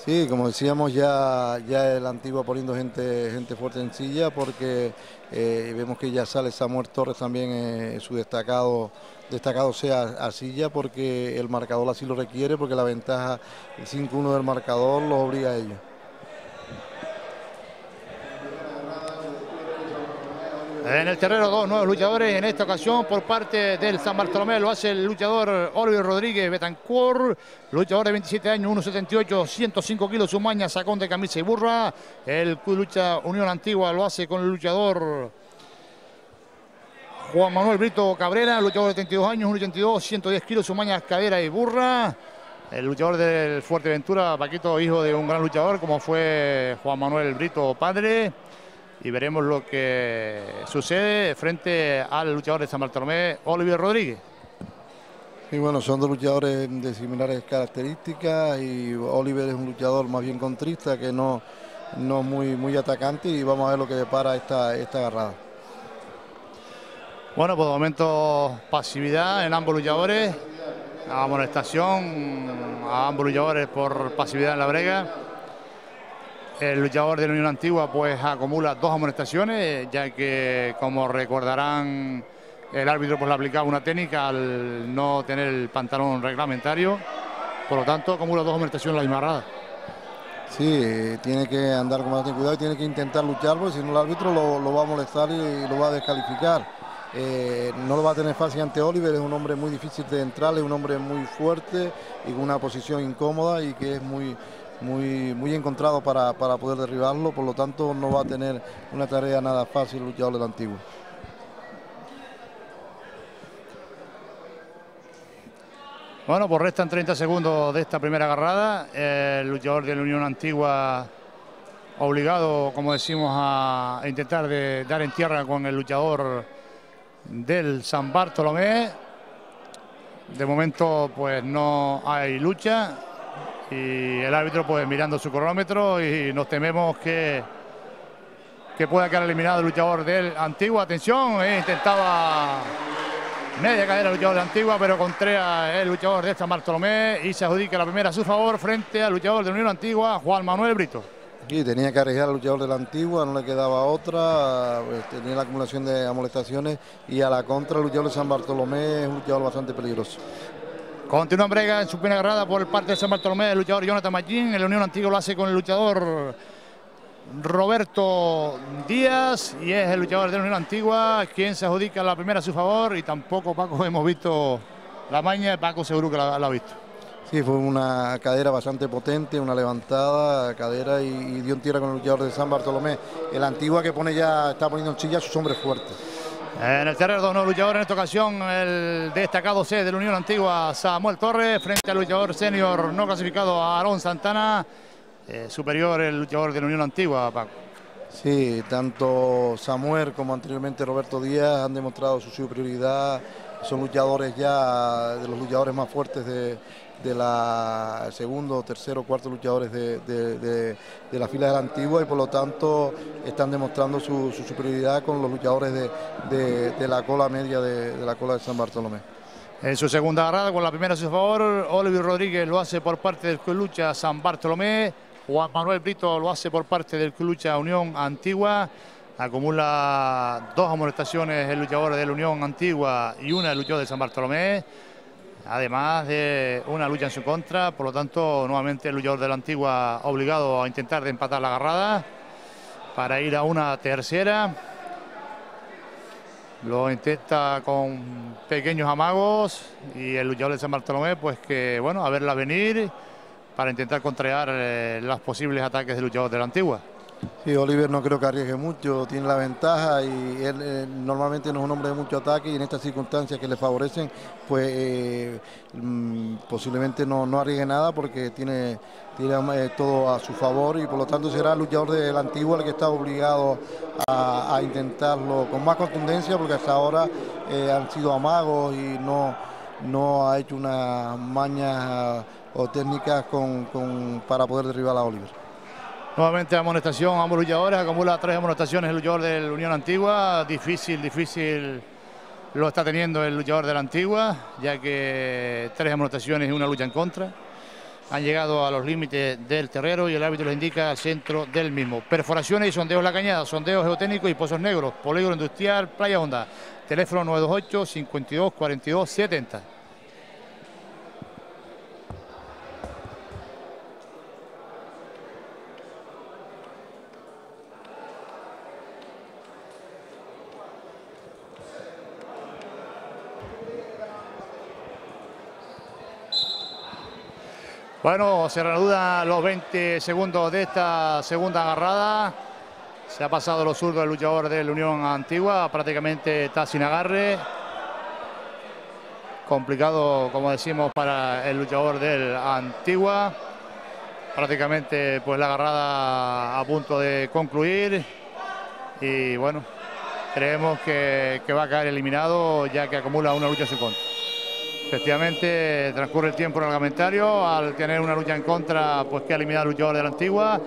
Sí, como decíamos, ya, ya el antiguo poniendo gente, gente fuerte en silla porque eh, vemos que ya sale Samuel Torres también, eh, su destacado, destacado sea a silla porque el marcador así lo requiere, porque la ventaja 5-1 del marcador lo obliga a ello. En el terreno dos nuevos luchadores, en esta ocasión por parte del San Bartolomé lo hace el luchador Oliver Rodríguez Betancourt, luchador de 27 años, 1,78, 105 kilos, su maña, sacón de camisa y burra. El lucha Unión Antigua lo hace con el luchador Juan Manuel Brito Cabrera, luchador de 32 años, 1,82, 110 kilos, su maña, cadera y burra. El luchador del Fuerteventura, Paquito, hijo de un gran luchador como fue Juan Manuel Brito, padre y veremos lo que sucede frente al luchador de San Bartolomé, Oliver Rodríguez. Y bueno, son dos luchadores de similares características y Oliver es un luchador más bien contrista que no, no muy, muy atacante y vamos a ver lo que depara esta, esta agarrada. Bueno, por el momento pasividad en ambos luchadores, amonestación a ambos luchadores por pasividad en la brega. El luchador de la Unión Antigua pues acumula dos amonestaciones, ya que como recordarán el árbitro pues le aplicaba una técnica al no tener el pantalón reglamentario, por lo tanto acumula dos amonestaciones la misma Sí, tiene que andar con más cuidado y tiene que intentar luchar, porque si no el árbitro lo, va a molestar y, lo va a descalificar. Eh, no lo va a tener fácil ante Oliver, es un hombre muy difícil de entrar, es un hombre muy fuerte y con una posición incómoda y que es muy, muy, muy encontrado para, poder derribarlo, por lo tanto no va a tener una tarea nada fácil el luchador del antiguo. Bueno, pues restan 30 segundos de esta primera agarrada. El luchador de la Unión Antigua obligado, como decimos, a intentar de dar en tierra con el luchador del San Bartolomé. De momento, pues no hay lucha y el árbitro pues mirando su cronómetro y nos tememos que, que pueda quedar eliminado el luchador del Antigua. Atención, eh, intentaba media cadera el luchador de Antigua, pero Contrea el luchador de San Bartolomé y se adjudica la primera a su favor frente al luchador de Unión Antigua, Juan Manuel Brito. Sí, tenía que arriesgar al luchador de la Antigua, no le quedaba otra, pues, tenía la acumulación de amolestaciones y a la contra el luchador de San Bartolomé es un luchador bastante peligroso. Continúa en brega en su pena agarrada por parte de San Bartolomé, el luchador Jonathan Mallín. En la Unión Antigua lo hace con el luchador Roberto Díaz y es el luchador de la Unión Antigua quien se adjudica la primera a su favor y tampoco Paco hemos visto la maña, Paco seguro que la, ha visto. Sí, fue una cadera bastante potente, una levantada cadera y, dio en tierra con el luchador de San Bartolomé. El Antigua que pone ya, está poniendo en chilla a sus hombres fuertes. En el terreno de los luchadores en esta ocasión el destacado C de la Unión Antigua Samuel Torres frente al luchador senior no clasificado Aarón Santana. Eh, superior el luchador de la Unión Antigua, Paco. Sí, tanto Samuel como anteriormente Roberto Díaz han demostrado su superioridad. Son luchadores ya de los luchadores más fuertes de, de la segundo, tercero, cuarto luchadores de, la fila de la antigua y por lo tanto están demostrando su, superioridad con los luchadores de, la cola media de, la cola de San Bartolomé. En su segunda agarrada, con la primera a su favor, Oliver Rodríguez lo hace por parte del Club Lucha San Bartolomé, Juan Manuel Brito lo hace por parte del Club Lucha Unión Antigua, acumula dos amonestaciones el luchador de la Unión Antigua y una el luchador de San Bartolomé además de una lucha en su contra, por lo tanto nuevamente el luchador de la Antigua obligado a intentar de empatar la agarrada para ir a una tercera. Lo intenta con pequeños amagos y el luchador de San Bartolomé pues que bueno, a verla venir para intentar contraer eh, los posibles ataques del luchador de la Antigua. Sí, Oliver no creo que arriesgue mucho, tiene la ventaja y él eh, normalmente no es un hombre de mucho ataque y en estas circunstancias que le favorecen, pues eh, mm, posiblemente no, no, arriesgue nada porque tiene, tiene eh, todo a su favor y por lo tanto será el luchador del antiguo el que está obligado a, intentarlo con más contundencia porque hasta ahora han sido amagos y no, no ha hecho unas mañas o técnicas con, para poder derribar a Oliver. Nuevamente amonestación, ambos luchadores, acumula tres amonestaciones el luchador de la Unión Antigua, difícil, difícil lo está teniendo el luchador de la Antigua, ya que tres amonestaciones y una lucha en contra. Han llegado a los límites del terrero y el árbitro les indica al centro del mismo. Perforaciones y sondeos La Cañada, sondeos geotécnicos y pozos negros, polígono industrial, Playa Honda. Teléfono 928 52 42 70. Bueno, se reanudan los 20 segundos de esta segunda agarrada. Se ha pasado los zurdos del luchador de la Unión Antigua, prácticamente está sin agarre. Complicado, como decimos, para el luchador del Antigua. Prácticamente pues la agarrada a punto de concluir. Y bueno, creemos que, va a caer eliminado ya que acumula una lucha sin contra. Efectivamente, transcurre el tiempo reglamentario, al tener una lucha en contra, pues que ha eliminado al luchador de la Antigua,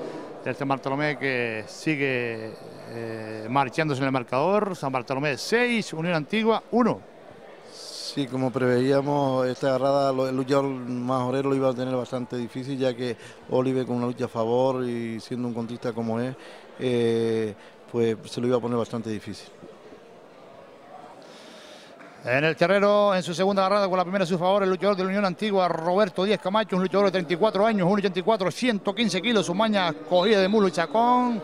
del San Bartolomé que sigue eh, marchándose en el marcador, San Bartolomé 6, Unión Antigua 1. Sí, como preveíamos, esta agarrada el luchador majorero lo iba a tener bastante difícil, ya que Oliver con una lucha a favor y siendo un contista como es, eh, pues se lo iba a poner bastante difícil. En el terreno, en su segunda agarrada con la primera a su favor, el luchador de la Unión Antigua, Roberto Díaz Camacho, un luchador de 34 años, 1,84, 115 kilos, su maña cogida de mulo y chacón.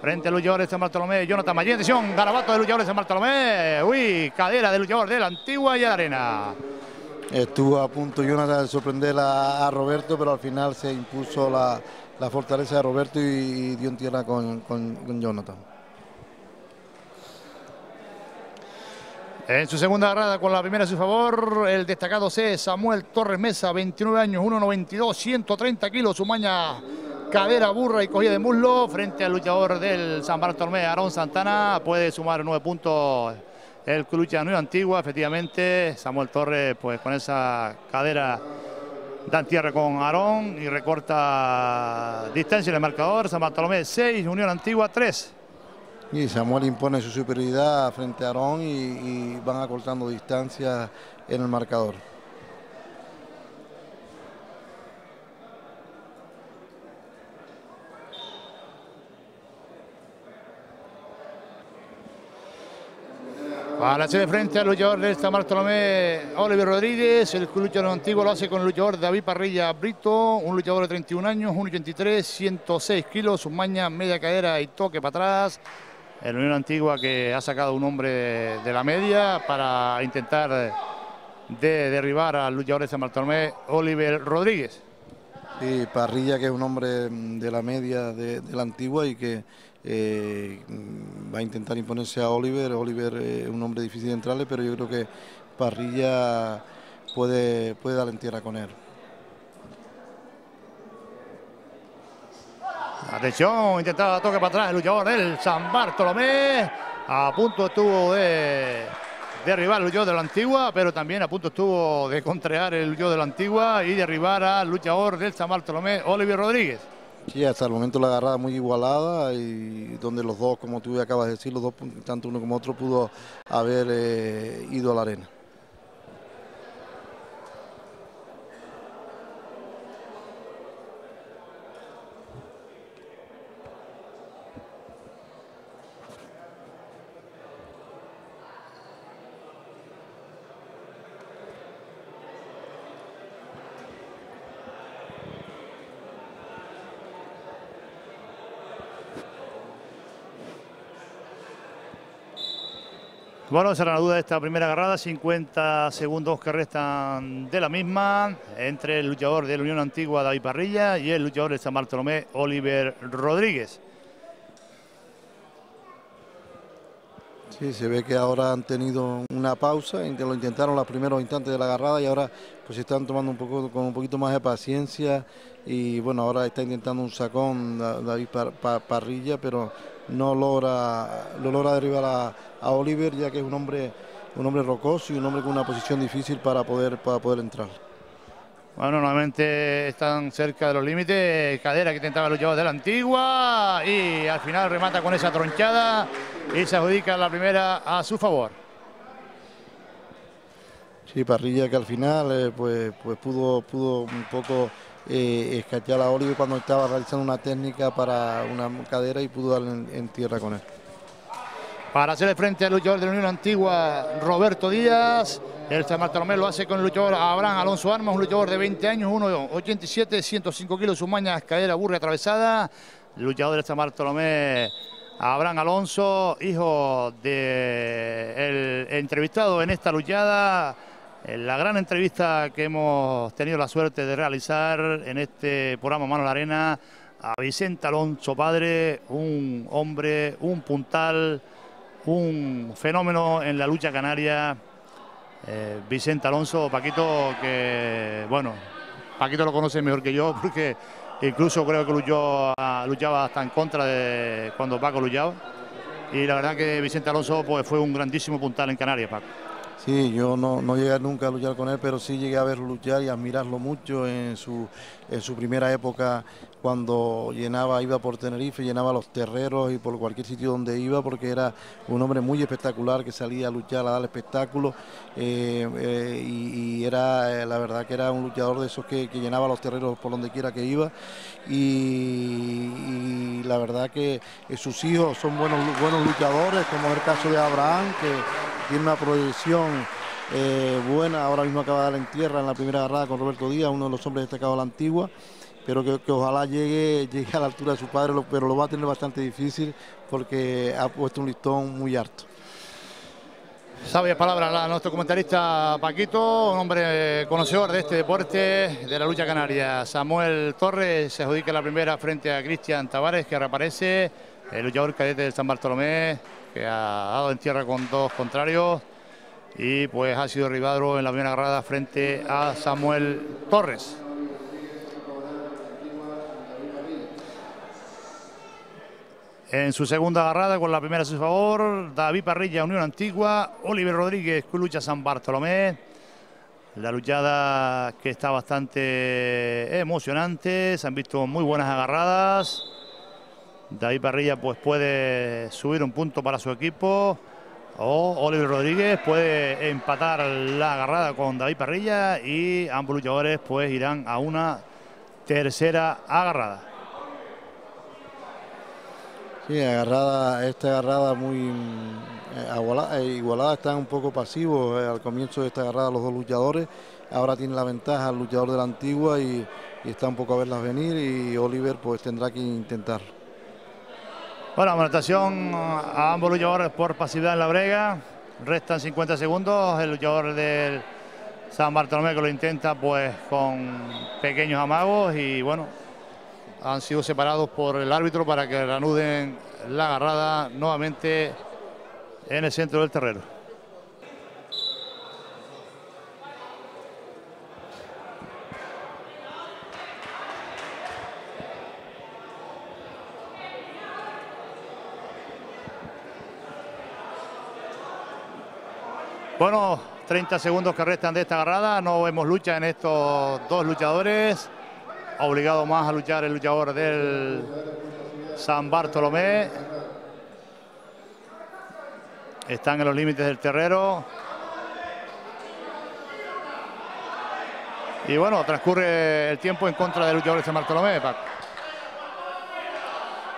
Frente al luchador de San Bartolomé, Jonathan Mayer, atención, garabato del luchador de San Bartolomé, uy, cadera del luchador de la Antigua y la Arena. Estuvo a punto Jonathan de sorprender a, Roberto, pero al final se impuso la, fortaleza de Roberto y, dio en tierra con Jonathan. En su segunda agarrada con la primera a su favor, el destacado C, Samuel Torres Mesa, 29 años, 1,92, 130 kilos, su maña cadera, burra y cogida de muslo, frente al luchador del San Bartolomé, Aarón Santana, puede sumar nueve puntos el lucha Nueva Antigua, efectivamente, Samuel Torres pues con esa cadera dan tierra con Aarón y recorta distancia en el marcador, San Bartolomé 6, Unión Antigua 3. Y Samuel impone su superioridad frente a Aarón y, van acortando distancias en el marcador. Para hacer frente al luchador de esta Bartolomé, Oliver Rodríguez. El luchador antiguo lo hace con el luchador David Parrilla Brito, un luchador de 31 años, 1,83, 106 kilos, su maña, media cadera y toque para atrás el Unión Antigua que ha sacado un hombre de, la media para intentar de derribar al luchador de San Bartolomé, Oliver Rodríguez. Sí, Parrilla que es un hombre de la media de, la Antigua y que eh, va a intentar imponerse a Oliver. Oliver es un hombre difícil de entrarle, pero yo creo que Parrilla puede, puede dar en tierra con él. Atención, intentaba toque para atrás el luchador del San Bartolomé. A punto estuvo de derribar el luchador de la Antigua, pero también a punto estuvo de contraer el luchador de la Antigua y derribar al luchador del San Bartolomé, Oliver Rodríguez. Sí, hasta el momento la agarrada muy igualada y donde los dos, como tú acabas de decir, los dos, tanto uno como otro, pudo haber eh, ido a la arena. Bueno, será la duda de esta primera agarrada, 50 segundos que restan de la misma, entre el luchador de la Unión Antigua, David Parrilla, y el luchador de San Bartolomé, Oliver Rodríguez. Sí, se ve que ahora han tenido una pausa, lo intentaron los primeros instantes de la agarrada y ahora pues están tomando un poco con un poquito más de paciencia y bueno, ahora está intentando un sacón David Parrilla, pero no logra, lo logra derribar a, a, Oliver, ya que es un hombre, un hombre rocoso y un hombre con una posición difícil para poder, para poder entrar. Bueno, nuevamente están cerca de los límites. Cadera que intentaba luchar de la antigua y al final remata con esa tronchada y se adjudica la primera a su favor. Sí, Parrilla que al final eh, pues, pues pudo, pudo un poco eh, a Oliver cuando estaba realizando una técnica para una cadera y pudo darle en, tierra con él. Para hacerle frente al luchador de la Unión Antigua, Roberto Díaz. El San Bartolomé lo hace con el luchador Abraham Alonso Armas, un luchador de 20 años, 1,87, 105 kilos, su maña, cadera burra atravesada. Luchador de San Bartolomé, Abraham Alonso, hijo del entrevistado en esta luchada, en la gran entrevista que hemos tenido la suerte de realizar en este programa Mano a la Arena a Vicente Alonso Padre, un hombre, un puntal, un fenómeno en la lucha canaria. Eh, Vicente Alonso, Paquito, que bueno, Paquito lo conoce mejor que yo porque incluso creo que luchó, luchaba hasta en contra de cuando Paco luchaba. Y la verdad que Vicente Alonso pues, fue un grandísimo puntal en Canarias, Paco. Sí, yo no, no, llegué nunca a luchar con él, pero sí llegué a verlo luchar y admirarlo mucho en su, en su primera época cuando llenaba, iba por Tenerife, llenaba los terreros y por cualquier sitio donde iba, porque era un hombre muy espectacular que salía a luchar, a dar espectáculo eh, eh, y, era, eh, la verdad que era un luchador de esos que, llenaba los terreros por donde quiera que iba y, la verdad que sus hijos son buenos, buenos luchadores, como es el caso de Abraham, que tiene una proyección buena, ahora mismo acaba de dar en tierra en la primera agarrada con Roberto Díaz, uno de los hombres destacados de la antigua pero que, ojalá llegue, llegue a la altura de su padre, pero lo va a tener bastante difícil porque ha puesto un listón muy alto. Sabias palabras a nuestro comentarista Paquito, un hombre conocedor de este deporte, de la lucha canaria. Samuel Torres se adjudica la primera frente a Cristian Tavares, que reaparece, el luchador cadete del San Bartolomé, que ha dado en tierra con dos contrarios y pues ha sido derribado en la primera agarrada frente a Samuel Torres. En su segunda agarrada, con la primera a su favor, David Parrilla, Unión Antigua, Oliver Rodríguez, lucha San Bartolomé. La luchada que está bastante emocionante, se han visto muy buenas agarradas. David Parrilla pues puede subir un punto para su equipo. O Oliver Rodríguez puede empatar la agarrada con David Parrilla y ambos luchadores pues irán a una tercera agarrada. Sí, agarrada, esta agarrada muy eh, eh, igualada, están un poco pasivos eh, al comienzo de esta agarrada los dos luchadores. Ahora tiene la ventaja el luchador de la antigua y, está un poco a verlas venir y Oliver pues tendrá que intentar. Bueno, anotación a ambos luchadores por pasividad en la brega. Restan 50 segundos. El luchador del San Bartolomé que lo intenta pues con pequeños amagos y bueno, han sido separados por el árbitro para que reanuden la agarrada nuevamente en el centro del terreno. Bueno, 30 segundos que restan de esta agarrada. No vemos lucha en estos dos luchadores. Obligado más a luchar el luchador del San Bartolomé. Están en los límites del terreno. Y bueno, transcurre el tiempo en contra del luchador de San Bartolomé, Paco.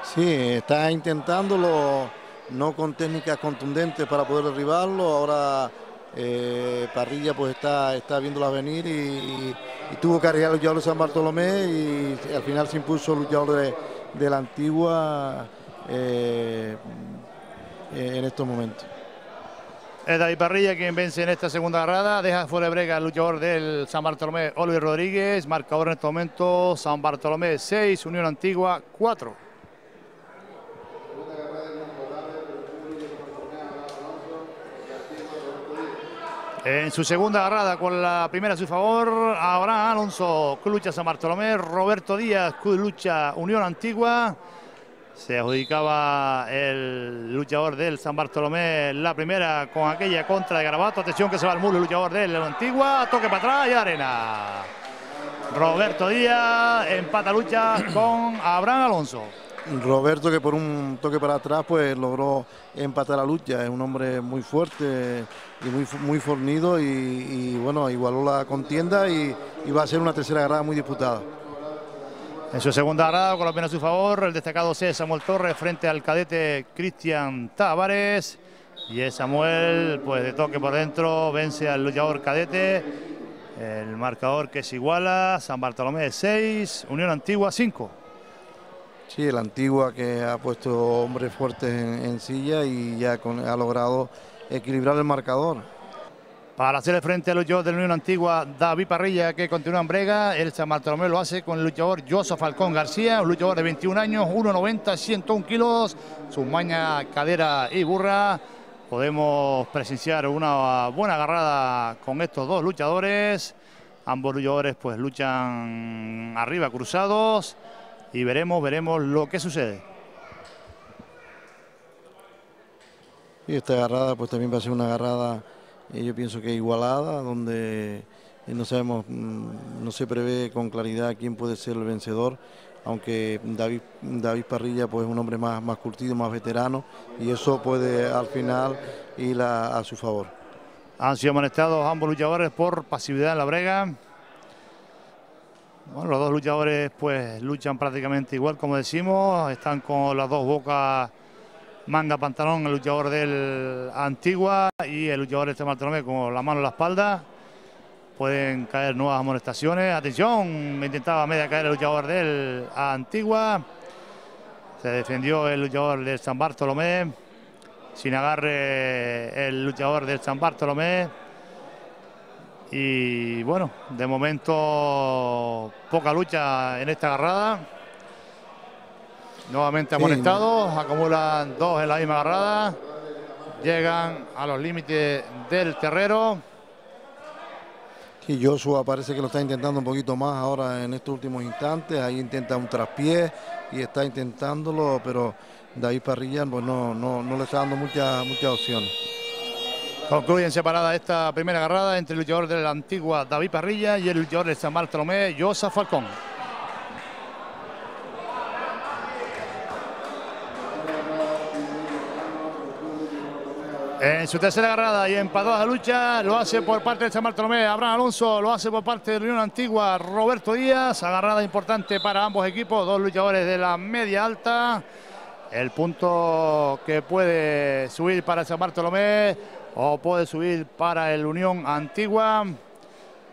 Sí, está intentándolo, no con técnicas contundentes para poder derribarlo. Ahora eh, Parrilla pues está, está viéndola venir y, tuvo que arriesgar el luchador de San Bartolomé y al final se impuso el luchador de, la antigua eh, en estos momentos. Es David Parrilla quien vence en esta segunda agarrada. Deja fuera de brega el luchador del San Bartolomé, Oliver Rodríguez. Marcador en este momento, San Bartolomé 6, Unión Antigua 4. En su segunda agarrada con la primera a su favor, Abraham Alonso, Lucha San Bartolomé, Roberto Díaz, Lucha Unión Antigua. Se adjudicaba el luchador del San Bartolomé la primera con aquella contra de Garabato. Atención que se va al muro el luchador del Antigua. Toque para atrás y arena. Roberto Díaz empata lucha con Abraham Alonso. Roberto que por un toque para atrás pues logró empatar la lucha, es un hombre muy fuerte y muy, muy fornido y, bueno, igualó la contienda y, va a ser una tercera grada muy disputada. En su segunda grada, pena a su favor, el destacado C. Samuel Torres frente al cadete Cristian Tavares. Y es Samuel, pues de toque por dentro, vence al luchador cadete. El marcador que es iguala, San Bartolomé 6, Unión Antigua 5. Sí, el Antigua que ha puesto hombres fuertes en, silla y ya ha logrado equilibrar el marcador. Para hacerle frente al luchador de la Unión Antigua, David Parrilla, que continúa en brega. El San Bartolomé lo hace con el luchador José Falcón García, un luchador de 21 años, 1,90, 101 kilos, su maña, cadera y burra. Podemos presenciar una buena agarrada con estos dos luchadores. Ambos luchadores pues luchan arriba cruzados y veremos, veremos lo que sucede. Y esta agarrada pues también va a ser una agarrada, eh, yo pienso que igualada, donde eh, no sabemos, mm, no se prevé con claridad quién puede ser el vencedor, aunque David, David Parrilla pues es un hombre más, más curtido, más veterano, y eso puede al final ir a, su favor. Han sido amonestados ambos luchadores por pasividad en la brega. Bueno, los dos luchadores pues luchan prácticamente igual, como decimos, están con las dos bocas manga pantalón, el luchador del Antigua y el luchador este Bartolomé con la mano en la espalda. Pueden caer nuevas amonestaciones. Atención, intentaba media caer el luchador del Antigua. Se defendió el luchador del San Bartolomé. Sin agarre el luchador del San Bartolomé. Y bueno, de momento poca lucha en esta agarrada. Nuevamente amonestados, acumulan dos en la misma agarrada. Llegan a los límites del terrero. Y Joshua parece que lo está intentando un poquito más ahora en estos últimos instantes. Ahí intenta un traspié y está intentándolo, pero David Parrilla pues no, no, no le está dando muchas muchas opciones. Concluyen separada esta primera agarrada entre el luchador de la antigua David Parrilla y el luchador de San Bartolomé, Josa Falcón. En su tercera agarrada y empató la lucha, lo hace por parte de San Bartolomé, Abraham Alonso, lo hace por parte de la Antigua, Roberto Díaz, agarrada importante para ambos equipos, dos luchadores de la media alta. El punto que puede subir para San Bartolomé o puede subir para el Unión Antigua.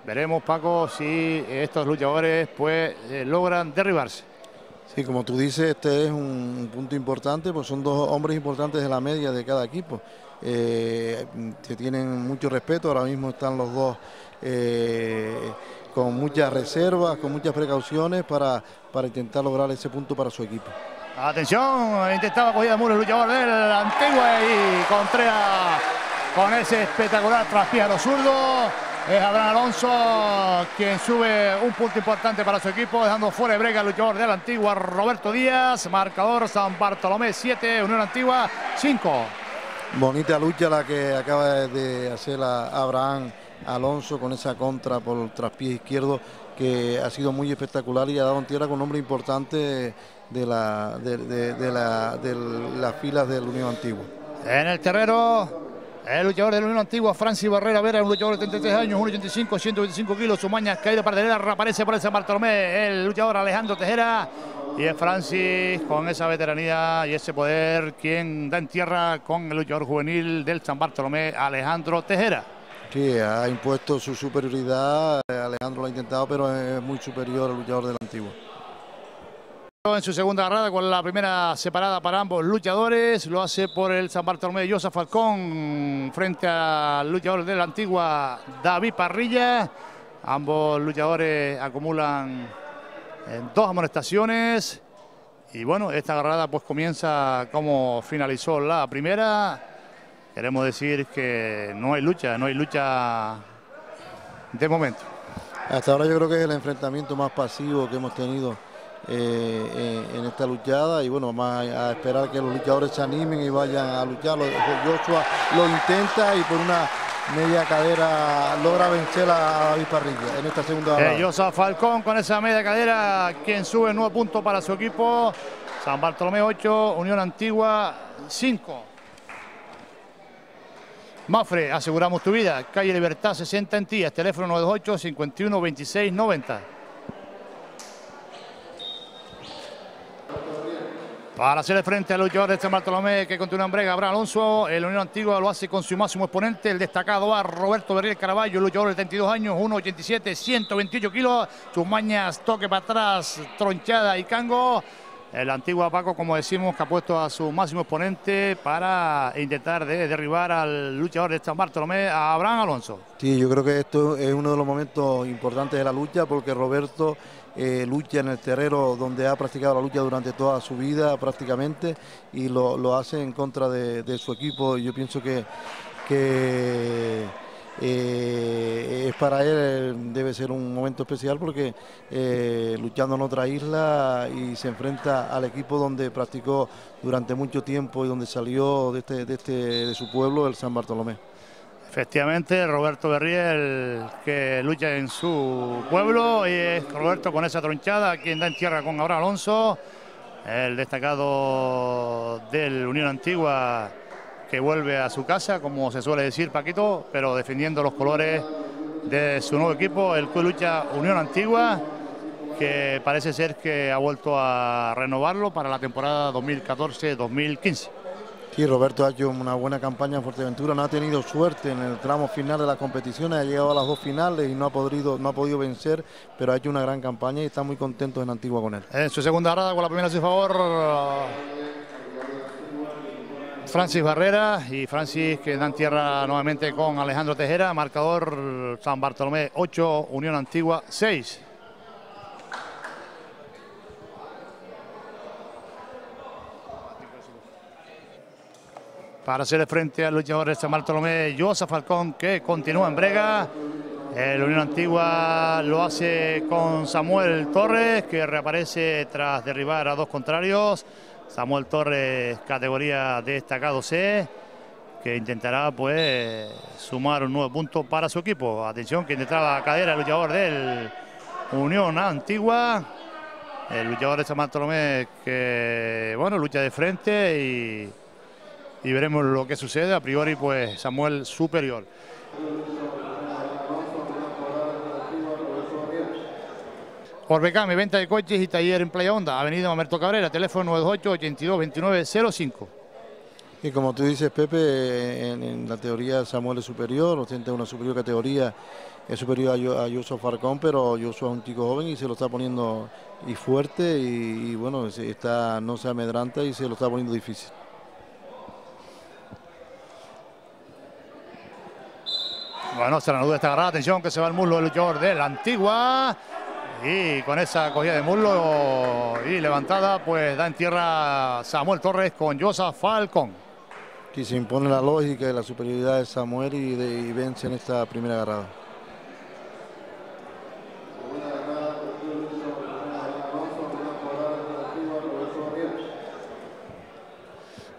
Veremos, Paco, si estos luchadores pues eh, logran derribarse. Sí, como tú dices, este es un punto importante, pues son dos hombres importantes de la media de cada equipo. Eh, tienen mucho respeto, ahora mismo están los dos eh, con muchas reservas, con muchas precauciones para, para intentar lograr ese punto para su equipo. Atención, intentaba cogida de muro el luchador del Antigua y Contreras con ese espectacular los zurdos. Es Abraham Alonso quien sube un punto importante para su equipo, dejando fuera de brega el luchador de la Antigua, Roberto Díaz. Marcador San Bartolomé 7, Unión Antigua 5. Bonita lucha la que acaba de hacer Abraham Alonso con esa contra por el traspié izquierdo que ha sido muy espectacular y ha dado en tierra con un nombre importante de, la, de, de las filas del Unión Antigua. En el terreno el luchador de la Unión Antigua, Francis Barrera Vera, un luchador de 33 años, 1,85, 125 kilos, su maña caída para derecha, reaparece por el San Bartolomé, el luchador Alejandro Tejera. Y es Francis con esa veteranía y ese poder quien da en tierra con el luchador juvenil del San Bartolomé, Alejandro Tejera. Sí, ha impuesto su superioridad, Alejandro lo ha intentado, pero es muy superior al luchador del Antigua en su segunda agarrada con la primera separada para ambos luchadores. Lo hace por el San Bartolomé de Josa Falcón frente al luchador de la antigua David Parrilla. Ambos luchadores acumulan dos amonestaciones. Y bueno, esta agarrada pues comienza como finalizó la primera. Queremos decir que no hay lucha, no hay lucha de momento. Hasta ahora yo creo que es el enfrentamiento más pasivo que hemos tenido eh, en esta luchada y bueno, vamos a, esperar que los luchadores se animen y vayan a luchar. Joshua lo intenta y por una media cadera logra vencer a David Parrilla en esta segunda eh, Joshua Falcón con esa media cadera, quien sube nueve puntos para su equipo. San Bartolomé 8, Unión Antigua 5. Mafre, aseguramos tu vida. Calle Libertad 60 en Tías, teléfono 98 51 26 90. Para hacer frente al luchador de este Bartolomé que continúa en brega, Abraham Alonso. El Unión Antigua lo hace con su máximo exponente, el destacado va Roberto Berriel Caraballo, luchador de 32 años, 1,87, 128 kilos. Sus mañas, toque para atrás, tronchada y cango. El antiguo Paco, como decimos, que ha puesto a su máximo exponente para intentar derribar al luchador de San Bartolomé, a Abraham Alonso. Sí, yo creo que esto es uno de los momentos importantes de la lucha porque Roberto eh, lucha en el terreno donde ha practicado la lucha durante toda su vida prácticamente y lo, hace en contra de, su equipo. Yo pienso que, eh, es para él debe ser un momento especial porque eh, luchando en otra isla y se enfrenta al equipo donde practicó durante mucho tiempo y donde salió de, este, de, este, de su pueblo, el San Bartolomé. Efectivamente, Roberto Berriel que lucha en su pueblo y es Roberto con esa tronchada, quien da en tierra con ahora Alonso, el destacado del Unión Antigua que vuelve a su casa, como se suele decir Paquito, pero defendiendo los colores de su nuevo equipo, el que lucha Unión Antigua, que parece ser que ha vuelto a renovarlo para la temporada 2014-2015. Sí, Roberto ha hecho una buena campaña en Fuerteventura, no ha tenido suerte en el tramo final de las competiciones, ha llegado a las dos finales y no ha podido, no ha podido vencer, pero ha hecho una gran campaña y está muy contento en Antigua con él. En su segunda arada con la primera su favor, Francis Barrera y Francis que dan tierra nuevamente con Alejandro Tejera, marcador San Bartolomé 8, Unión Antigua 6. Para hacer frente al luchador de San Bartolomé, Josa Falcón, que continúa en brega. El Unión Antigua lo hace con Samuel Torres, que reaparece tras derribar a dos contrarios. Samuel Torres, categoría destacado C, que intentará pues sumar un nuevo punto para su equipo. Atención, que la cadera el luchador del Unión Antigua. El luchador de San Bartolomé que, bueno, lucha de frente y y veremos lo que sucede. A priori, pues Samuel superior. Orbecame, venta de coches y taller en Playa Honda, Avenida Mamerto Cabrera, teléfono 928 82 29 05. Y como tú dices, Pepe, en, la teoría Samuel es superior, ostenta una superior categoría, es superior a, a Farcón, pero Yoso es un chico joven y se lo está poniendo y fuerte y, bueno, está, no se amedranta y se lo está poniendo Bueno, se la duda esta agarrada. Atención que se va el muslo del luchador de la antigua. Y con esa cogida de muslo y levantada, pues da en tierra Samuel Torres con Josa Falcón. Aquí se impone la lógica y la superioridad de Samuel y, de, y vence en esta primera agarrada.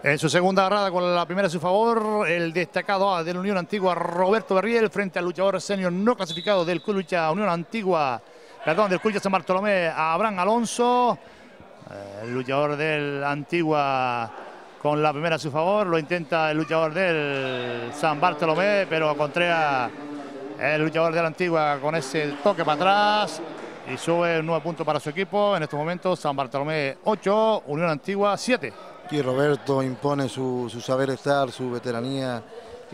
En su segunda agarrada con la primera a su favor, el destacado de la Unión Antigua Roberto Berriel frente al luchador senior no clasificado del Club Lucha Unión Antigua, perdón, del Club San Bartolomé, Abraham Alonso, eh, el luchador del Antigua con la primera a su favor, lo intenta el luchador del San Bartolomé, pero Contrea, el luchador de la Antigua con ese toque para atrás y sube un nuevo punto para su equipo. En estos momentos San Bartolomé 8, Unión Antigua 7. Aquí Roberto impone su, su saber estar, su veteranía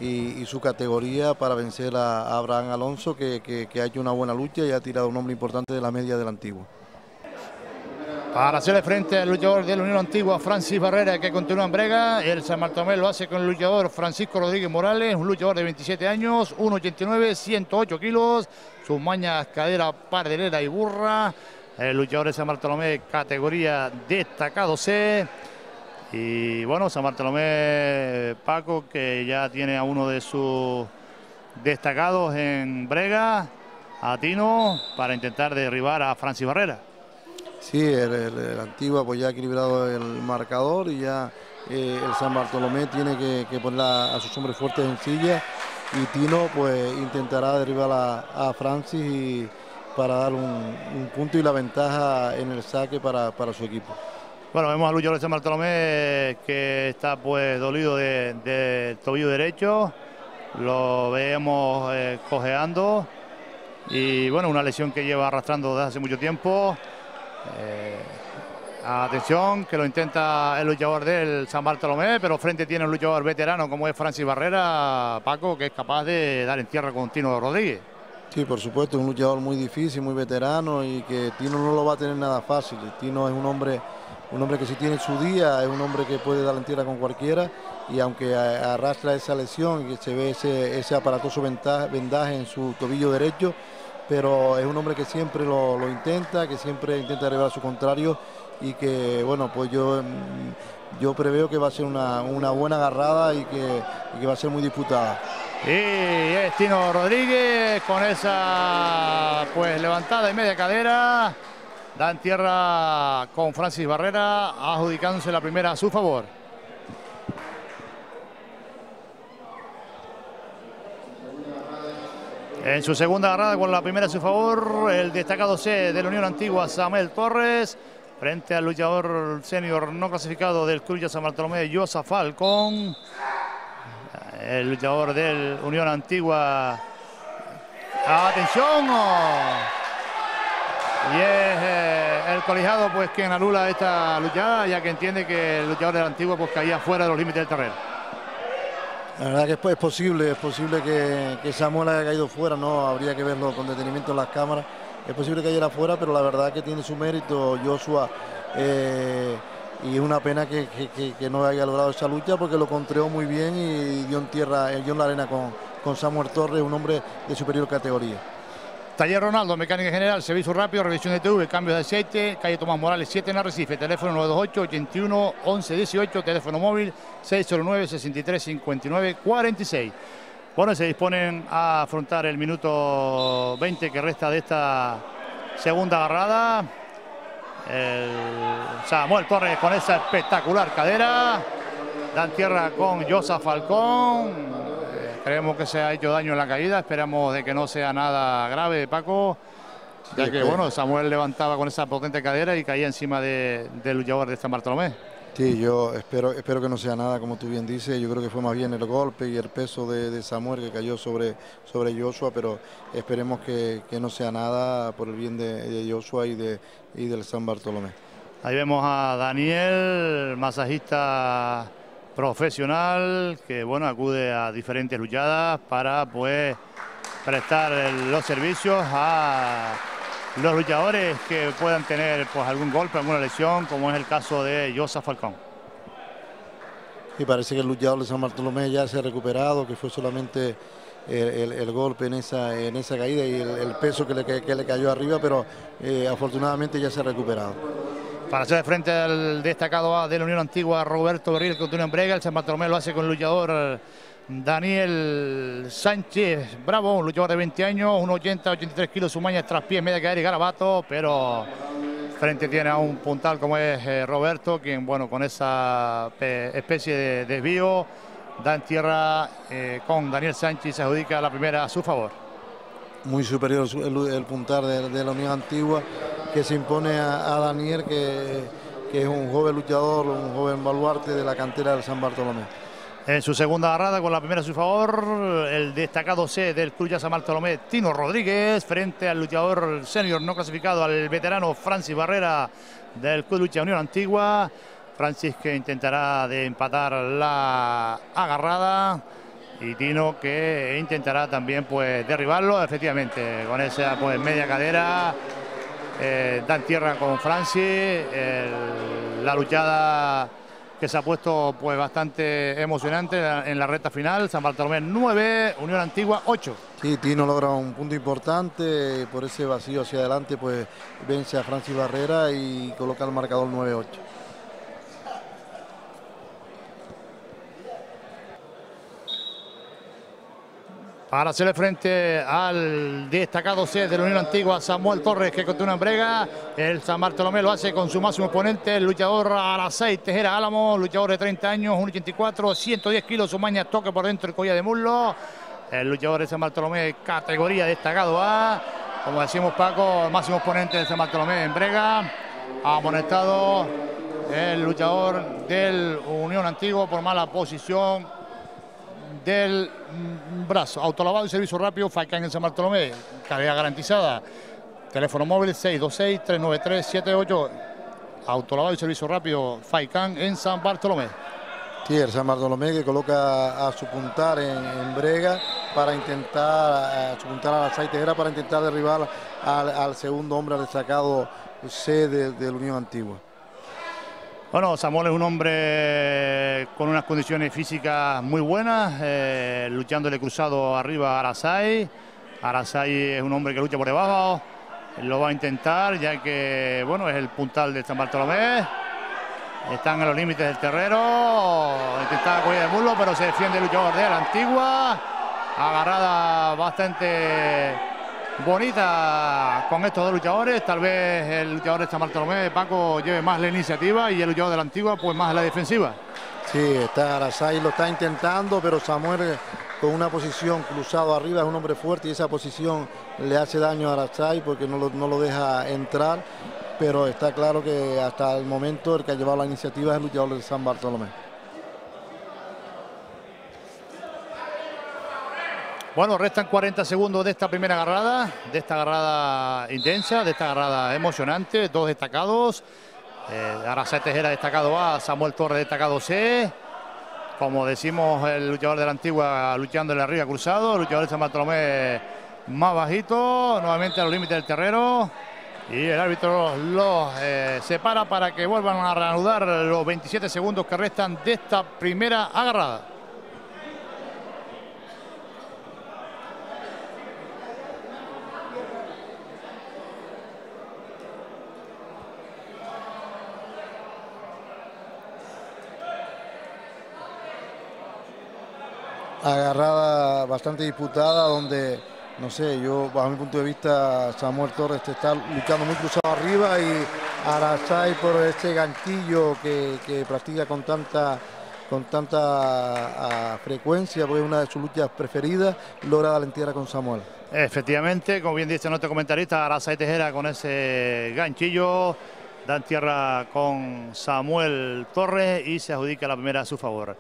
y, su categoría para vencer a, Abraham Alonso, que, que, ha hecho una buena lucha y ha tirado un nombre importante de la media del antiguo. Para hacerle frente al luchador de la Unión Antigua, Francis Barrera, que continúa en brega. El San Bartolomé lo hace con el luchador Francisco Rodríguez Morales, un luchador de 27 años, 1,89, 108 kilos, sus mañas, cadera, pardelera y burra. El luchador de San Bartolomé, categoría destacado C. Y bueno, San Bartolomé Paco, que ya tiene a uno de sus destacados en brega, a Tino, para intentar derribar a Francis Barrera. Sí, el, Antigua pues ya ha equilibrado el marcador y ya eh, el San Bartolomé tiene que, poner a, sus hombres fuertes en silla y Tino pues intentará derribar a, Francis para dar un, un, punto y la ventaja en el saque para, para su equipo. Bueno, vemos a Lucho de San Bartolomé que está pues dolido de tobillo derecho. Lo vemos eh, cojeando. Y bueno, una lesión que lleva arrastrando desde hace mucho tiempo. Eh, atención, que lo intenta el luchador del San Bartolomé, pero frente tiene un luchador veterano como es Francis Barrera, Paco, que es capaz de dar en tierra con Tino Rodríguez. Sí, por supuesto, un luchador muy difícil, muy veterano y que Tino no lo va a tener nada fácil. Tino es un hombre un hombre que si tiene su día, es un hombre que puede dar en tierra con cualquiera y aunque arrastra esa lesión y se ve ese, ese aparatoso vendaje en su tobillo derecho, pero es un hombre que siempre lo, intenta, que siempre intenta arribar a su contrario y que bueno, pues yo, yo preveo que va a ser una, una buena agarrada y que, y que va a ser muy disputada. Y es Tino Rodríguez con esa pues levantada y media cadera. Da en tierra con Francis Barrera, adjudicándose la primera a su favor. En su segunda agarrada con la primera a su favor, el destacado C de la Unión Antigua, Samuel Torres, frente al luchador senior no clasificado del Club San Bartolomé, Josa Falcón. El luchador del Unión Antigua. ¡Atención! Y es eh, el colegiado pues quien anula esta lucha, ya que entiende que el luchador del antiguo pues caía fuera de los límites del terreno. La verdad que es, es posible, es posible que, Samuel haya caído fuera, no habría que verlo con detenimiento en las cámaras. Es posible que cayera fuera, pero la verdad que tiene su mérito Joshua. Eh, y es una pena que, no haya logrado esa lucha porque lo contreó muy bien y dio en tierra, dio en la arena con, con Samuel Torres, un hombre de superior categoría. Taller Ronaldo, mecánica general, servicio rápido, revisión de TV, cambio de aceite, calle Tomás Morales 7 en Arrecife, teléfono 928 81 11 18, teléfono móvil 609 63 59 46. Bueno, se disponen a afrontar el minuto 20 que resta de esta segunda agarrada. El Samuel Torres con esa espectacular cadera. Dan tierra con Josa Falcón. Creemos que se ha hecho daño en la caída, esperamos de que no sea nada grave, Paco, ya que bueno, Samuel levantaba con esa potente cadera y caía encima del de luchador de San Bartolomé. Sí, yo espero, espero que no sea nada, como tú bien dices, yo creo que fue más bien el golpe y el peso de, de Samuel que cayó sobre, sobre Joshua, pero esperemos que, que, no sea nada por el bien de, de Joshua y, de, y del San Bartolomé. Ahí vemos a Daniel, masajista profesional que bueno acude a diferentes luchadas para pues prestar los servicios a los luchadores que puedan tener pues algún golpe, alguna lesión, como es el caso de Josa Falcón. Y parece que el luchador de San Bartolomé ya se ha recuperado, que fue solamente el, golpe en esa, en esa caída y el, peso que le, le, cayó arriba, pero eh, afortunadamente ya se ha recuperado. Para hacer frente al destacado de la Unión Antigua, Roberto Berril, continúa en Brega, el San Bartolomé lo hace con el luchador Daniel Sánchez Bravo, un luchador de 20 años, 1,80, 83 kilos, su maña tras pies, media cadera y garabato, pero frente tiene a un puntal como es eh, Roberto, quien, bueno, con esa especie de desvío da en tierra eh, con Daniel Sánchez y se adjudica la primera a su favor. Muy superior el, puntal de, la Unión Antigua, que se impone a, Daniel, que, que es un joven luchador, un joven baluarte de la cantera del San Bartolomé. En su segunda agarrada con la primera a su favor, el destacado C del Club San Bartolomé, Tino Rodríguez, frente al luchador senior no clasificado, al veterano Francis Barrera del Club Lucha Unión Antigua. Francis que intentará de empatar la agarrada y Tino que intentará también pues derribarlo, efectivamente, con esa pues media cadera. Eh, dan tierra con Francis, la luchada que se ha puesto pues bastante emocionante en la recta final. San Bartolomé 9, Unión Antigua 8. Sí, Tino logra un punto importante, por ese vacío hacia adelante pues vence a Francis Barrera y coloca el marcador 9-8. Para hacerle frente al destacado C de la Unión Antigua, Samuel Torres, que continúa en brega. El San Bartolomé lo hace con su máximo oponente, el luchador Aracay Tejera Álamo, luchador de 30 años, 1,84, 110 kilos, su maña toque por dentro el collar de muslo. El luchador de San Bartolomé, categoría destacado A. Como decimos Paco, máximo oponente de San Bartolomé en brega. Amonestado el luchador del Unión Antigua por mala posición del brazo. Autolavado y servicio rápido, FAICAN en San Bartolomé, calidad garantizada. Teléfono móvil 626-393-78. Autolavado y servicio rápido, FAICAN en San Bartolomé. Sí, San Bartolomé que coloca a su puntar en, brega para intentar, su puntar a la saitera para intentar derribar al, segundo hombre destacado C de, de la Unión Antigua. Bueno, Samuel es un hombre con unas condiciones físicas muy buenas, eh, luchándole cruzado arriba a Arasai. Arasai es un hombre que lucha por debajo, lo va a intentar ya que bueno es el puntal de San Bartolomé. Están en los límites del terreno, intenta coger de muslo, pero se defiende el luchador de la antigua. Agarrada bastante bonita con estos dos luchadores. Tal vez el luchador de San Bartolomé, Paco, lleve más la iniciativa y el luchador de la Antigua, pues más la defensiva. Sí, está Arasai lo está intentando, pero Samuel eh, con una posición cruzado arriba es un hombre fuerte y esa posición le hace daño a Arasai porque no lo, no lo deja entrar. Pero está claro que hasta el momento el que ha llevado la iniciativa es el luchador de San Bartolomé. Bueno, restan 40 segundos de esta primera agarrada, de esta agarrada intensa, de esta agarrada emocionante, dos destacados. Eh, Tejera destacado A, Samuel Torres destacado C. Como decimos, el luchador de la antigua luchando en la arriba cruzado, el luchador de San Bartolomé más bajito, nuevamente a los límites del terreno. Y el árbitro los eh, separa para que vuelvan a reanudar los 27 segundos que restan de esta primera agarrada. Agarrada bastante disputada donde, no sé, yo bajo mi punto de vista Samuel Torres está luchando muy cruzado arriba y Arasai por este ganchillo que, practica con tanta con tanta ah, frecuencia, porque es una de sus luchas preferidas, logra la entierra con Samuel. Efectivamente, como bien dice nuestro comentarista, Arasai Tejera con ese ganchillo, dan tierra con Samuel Torres y se adjudica la primera a su favor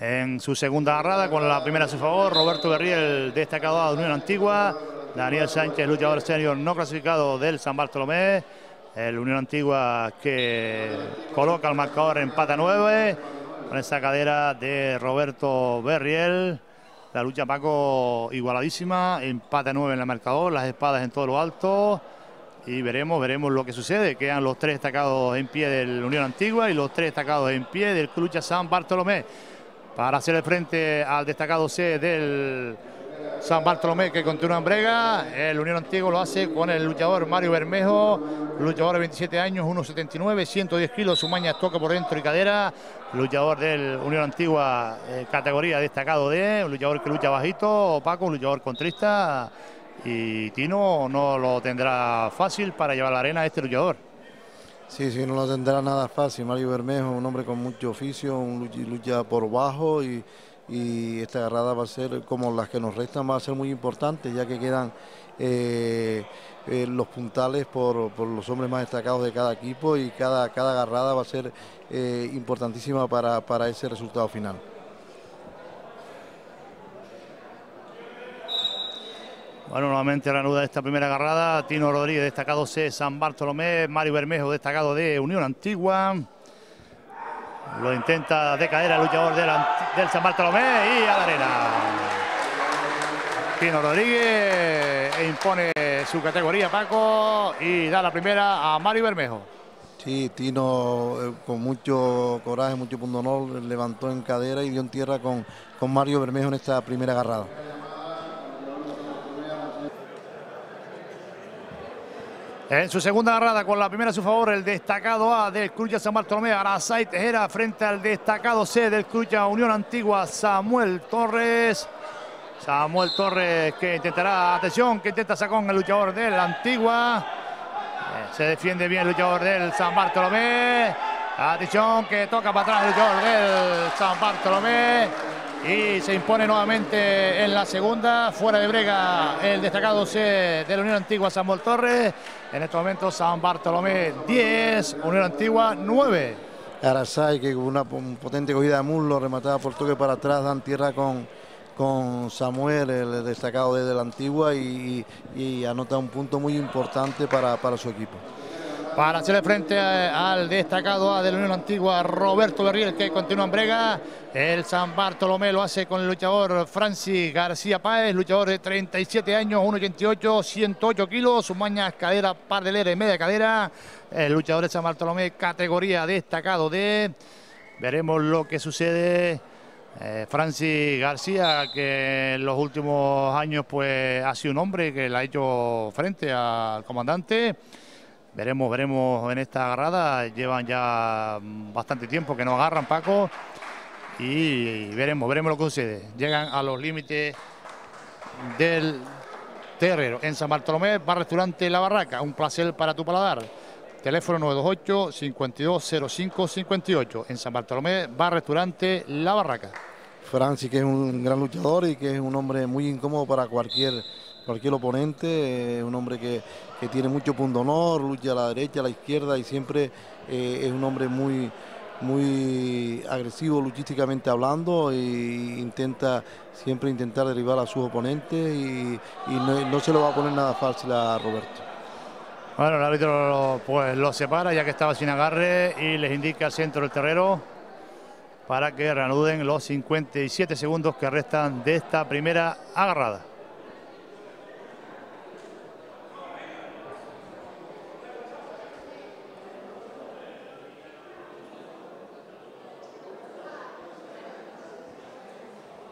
en su segunda agarrada con la primera a su favor. Roberto Berriel, destacado de Unión Antigua. Daniel Sánchez, luchador senior no clasificado del San Bartolomé. El Unión Antigua que coloca el marcador en pata 9 con esa cadera de Roberto Berriel. La lucha Paco igualadísima, empate 9 en el marcador, las espadas en todo lo alto. Y veremos, veremos lo que sucede. Quedan los tres destacados en pie del Unión Antigua y los tres destacados en pie del Club San Bartolomé para hacer el frente al destacado C del San Bartolomé que continúa en brega. El Unión Antiguo lo hace con el luchador Mario Bermejo, luchador de 27 años, 1,79, 110 kilos, su maña toca por dentro y cadera. Luchador del Unión Antigua, eh, categoría destacado de, un luchador que lucha bajito, Paco, un luchador contrista. Y Tino no lo tendrá fácil para llevar la arena a este luchador. Sí, sí, no lo tendrá nada fácil. Mario Bermejo, un hombre con mucho oficio, un lucha por bajo y esta agarrada va a ser como las que nos restan va a ser muy importante ya que quedan eh, eh, los puntales por, los hombres más destacados de cada equipo y cada, cada agarrada va a ser eh, importantísima para, para ese resultado final. Bueno, nuevamente reanuda esta primera agarrada. Tino Rodríguez, destacado C, San Bartolomé. Mario Bermejo, destacado de Unión Antigua. Lo intenta decaer el luchador del, San Bartolomé y a la arena. Tino Rodríguez e impone su categoría Paco y da la primera a Mario Bermejo. Sí, Tino eh, con mucho coraje, mucho punto honor, levantó en cadera y dio en tierra con, con Mario Bermejo en esta primera agarrada. En su segunda agarrada con la primera a su favor, el destacado A del Cruz San Bartolomé, Arasai Tejera frente al destacado C del Cruz Unión Antigua, Samuel Torres. Samuel Torres que intentará, atención, que intenta sacar el luchador del Antigua. Eh, se defiende bien el luchador del San Bartolomé. Atención que toca para atrás el luchador del San Bartolomé y se impone nuevamente en la segunda, fuera de brega el destacado de la Unión Antigua Samuel Torres. En este momento San Bartolomé 10, Unión Antigua 9. Arasai que una potente cogida de muslo rematada por toque para atrás dan tierra con, con Samuel, el destacado de la Antigua y, anota un punto muy importante para, para su equipo para hacerle frente al destacado de la Unión Antigua, Roberto Berriel, que continúa en brega. El San Bartolomé lo hace con el luchador Francis García Páez, luchador de 37 años, 1,88, 108 kilos, su mañas cadera, par de lera y media cadera. El luchador de San Bartolomé, categoría destacado de. Veremos lo que sucede. Eh, Francis García, que en los últimos años pues ha sido un hombre que le ha hecho frente al comandante. Veremos, veremos en esta agarrada. Llevan ya bastante tiempo que no agarran Paco. Y veremos, veremos lo que sucede. Llegan a los límites del terrero. En San Bartolomé, bar restaurante La Barraca. Un placer para tu paladar. Teléfono 928 5205 58. En San Bartolomé, bar restaurante La Barraca. Francis, que es un gran luchador y que es un hombre muy incómodo para cualquier cualquier oponente, es un hombre que, tiene mucho punto honor, lucha a la derecha, a la izquierda y siempre eh, es un hombre muy, muy agresivo luchísticamente hablando e intenta siempre intentar derribar a sus oponentes y, no, se lo va a poner nada fácil a Roberto. Bueno, el árbitro pues lo separa ya que estaba sin agarre y les indica al centro del terreno para que reanuden los 57 segundos que restan de esta primera agarrada.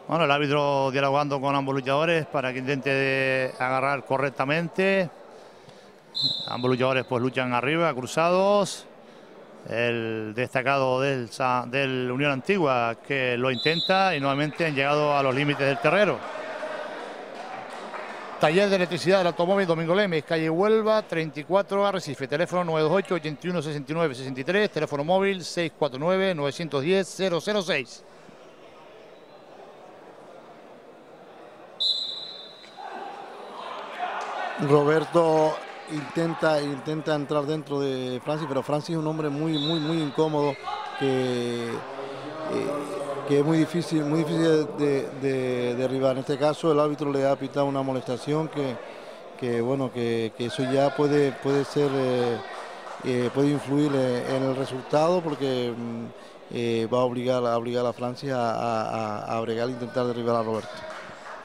Bueno, el árbitro dialogando con ambos luchadores para que intente agarrar correctamente. Ambos luchadores pues luchan arriba, cruzados. El destacado del, del Unión Antigua que lo intenta y nuevamente han llegado a los límites del terreno. Taller de electricidad del automóvil Domingo Lemes, calle Huelva, 34 Arrecife. Teléfono 928 81 69 63, teléfono móvil 649 Roberto intenta, intenta entrar dentro de Francis, pero Francis es un hombre muy, muy, muy incómodo que, eh, es muy difícil, muy difícil de, derribar. En este caso el árbitro le ha pitado una molestación que, bueno, que, eso ya puede, puede ser, eh, eh, puede influir en el resultado porque mm, va a obligar, a obligar a Francis a, a, a bregar e intentar derribar a Roberto.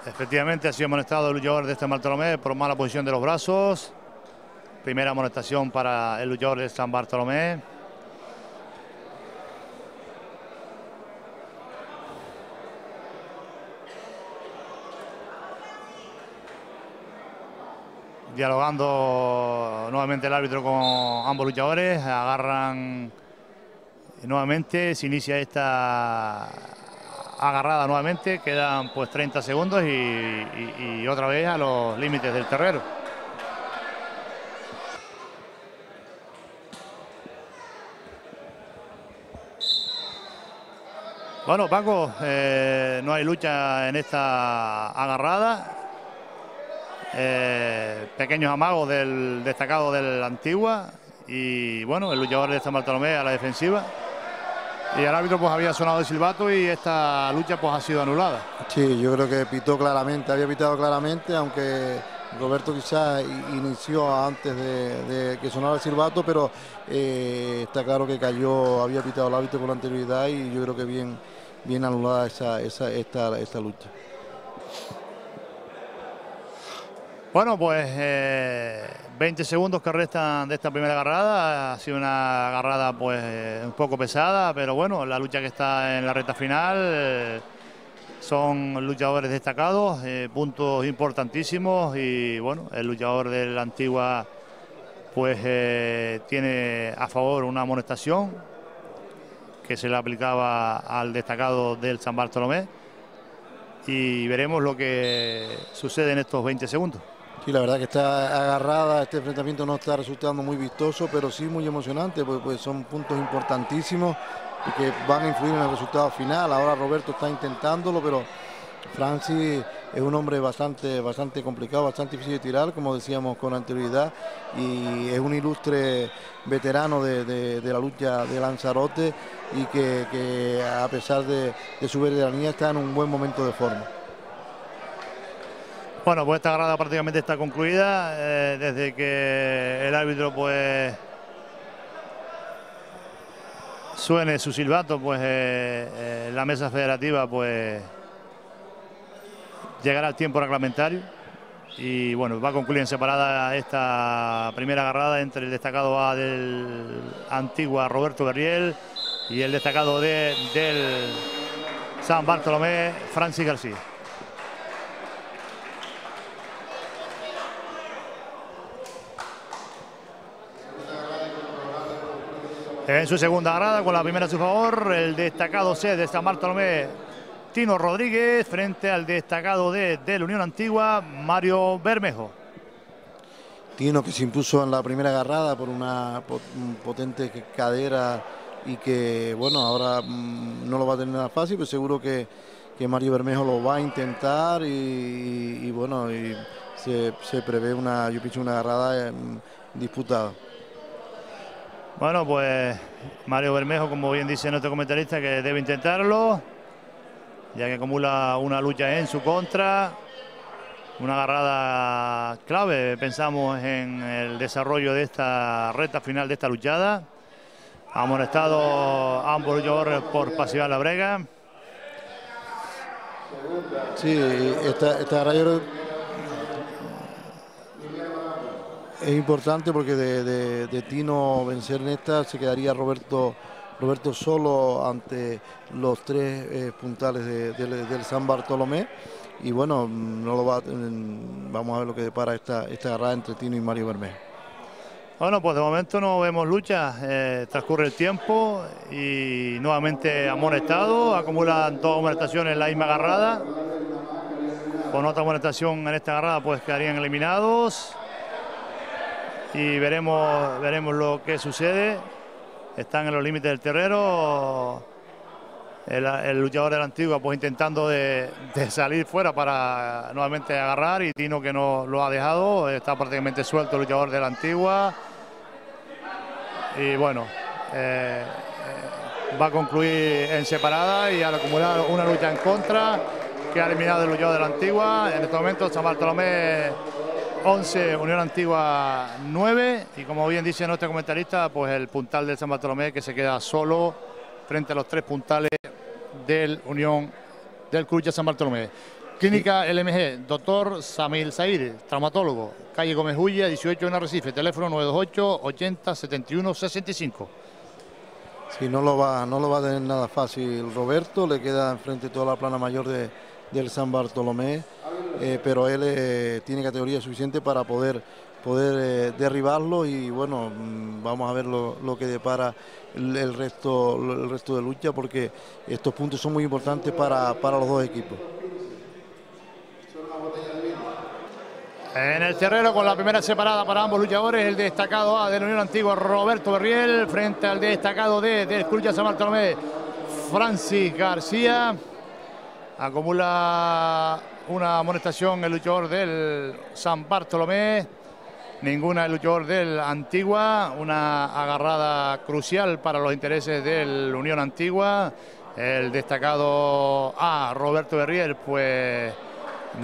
Efectivamente ha sido amonestado el luchador de este Bartolomé por mala posición de los brazos. Primera amonestación para el luchador de San Bartolomé. dialogando nuevamente el árbitro con ambos luchadores, agarran nuevamente, se inicia esta agarrada nuevamente, quedan pues 30 segundos y, otra vez a los límites del terreno. Bueno, Paco, eh, no hay lucha en esta agarrada. Eh, pequeños amagos del destacado del Antigua y bueno, el luchador de San Bartolomé a la defensiva. Y el árbitro pues había sonado el silbato y esta lucha pues ha sido anulada. Sí, yo creo que pitó claramente, había pitado claramente, aunque Roberto quizás inició antes de, que sonara el silbato, pero eh, está claro que cayó, había pitado el árbitro con anterioridad y yo creo que bien, bien anulada esa, esa, esta, esta lucha. Bueno, pues 20 eh, segundos que restan de esta primera agarrada. Ha sido una agarrada pues eh, un poco pesada, pero bueno, la lucha que está en la recta final eh, son luchadores destacados, puntos importantísimos y bueno, el luchador de la antigua pues tiene a favor una amonestación que se le aplicaba al destacado del San Bartolomé y veremos lo que sucede en estos 20 segundos. Sí, la verdad que está agarrada, este enfrentamiento no está resultando muy vistoso, pero sí muy emocionante, pues, pues son puntos importantísimos y que van a influir en el resultado final. Ahora Roberto está intentándolo, pero Francis es un hombre bastante, bastante complicado, bastante difícil de tirar, como decíamos con anterioridad, y es un ilustre veterano de, la lucha de Lanzarote y que, a pesar de, de su veteranía está en un buen momento de forma. Bueno, pues esta grada prácticamente está concluida eh, desde que el árbitro pues suene su silbato, pues eh, eh, la mesa federativa pues llegará al tiempo reglamentario y bueno, va a concluir en separada esta primera agarrada entre el destacado A del Antigua Roberto Berriel y el destacado del San Bartolomé Francis García. En su segunda grada, con la primera a su favor, el destacado C de San Bartolomé, Tino Rodríguez, frente al destacado D de la Unión Antigua, Mario Bermejo. Tino que se impuso en la primera agarrada por una potente cadera y que, bueno, ahora mm, no lo va a tener nada fácil, pero seguro que, Mario Bermejo lo va a intentar y, bueno, y se, prevé una, yo pienso, una agarrada disputada. Bueno, pues Mario Bermejo, como bien dice nuestro comentarista, que debe intentarlo, ya que acumula una lucha en su contra. Una agarrada clave, pensamos en el desarrollo de esta recta final de esta luchada. Amonestado ambos por pasivar la brega. Sí, esta, esta es importante porque de, Tino vencer en esta se quedaría Roberto Roberto solo ante los tres eh, puntales del San Bartolomé y bueno no lo va vamos a ver lo que depara esta esta agarrada entre Tino y Mario Bermejo. Bueno, pues de momento no vemos lucha, eh, transcurre el tiempo y nuevamente amonestado, acumulan dos amonestaciones en la misma agarrada. Con otra amonestación en esta agarrada pues quedarían eliminados y veremos, veremos lo que sucede. Están en los límites del terrero. El, luchador de la antigua pues intentando de, salir fuera para nuevamente agarrar y Tino que no lo ha dejado, está prácticamente suelto el luchador de la antigua. Y bueno, eh, va a concluir en separada y al acumular una lucha en contra que ha eliminado el luchador de la antigua. En este momento San Bartolomé 11, Unión Antigua 9 y como bien dice nuestro comentarista, pues el puntal del San Bartolomé que se queda solo frente a los tres puntales del Unión del Cruz San Bartolomé. Clínica LMG, doctor Samil Sair, traumatólogo, calle Gómez Huya, 18 en Arrecife, teléfono 928 80 71 65. Sí, no lo va, no lo va a tener nada fácil Roberto, le queda enfrente toda la plana mayor de, del San Bartolomé eh, pero él eh, tiene categoría suficiente para poder poder derribarlo y bueno, mm, vamos a ver lo, que depara el, resto, el resto de lucha porque estos puntos son muy importantes para, para los dos equipos. En el terreno con la primera separada para ambos luchadores, el destacado A de la Unión Antigua Roberto Berriel frente al destacado D del Club San Bartolomé Francis García. Acumula una amonestación el luchador del San Bartolomé, ninguna el luchador del Antigua, una agarrada crucial para los intereses del Unión Antigua. El destacado A, Roberto Berriel, pues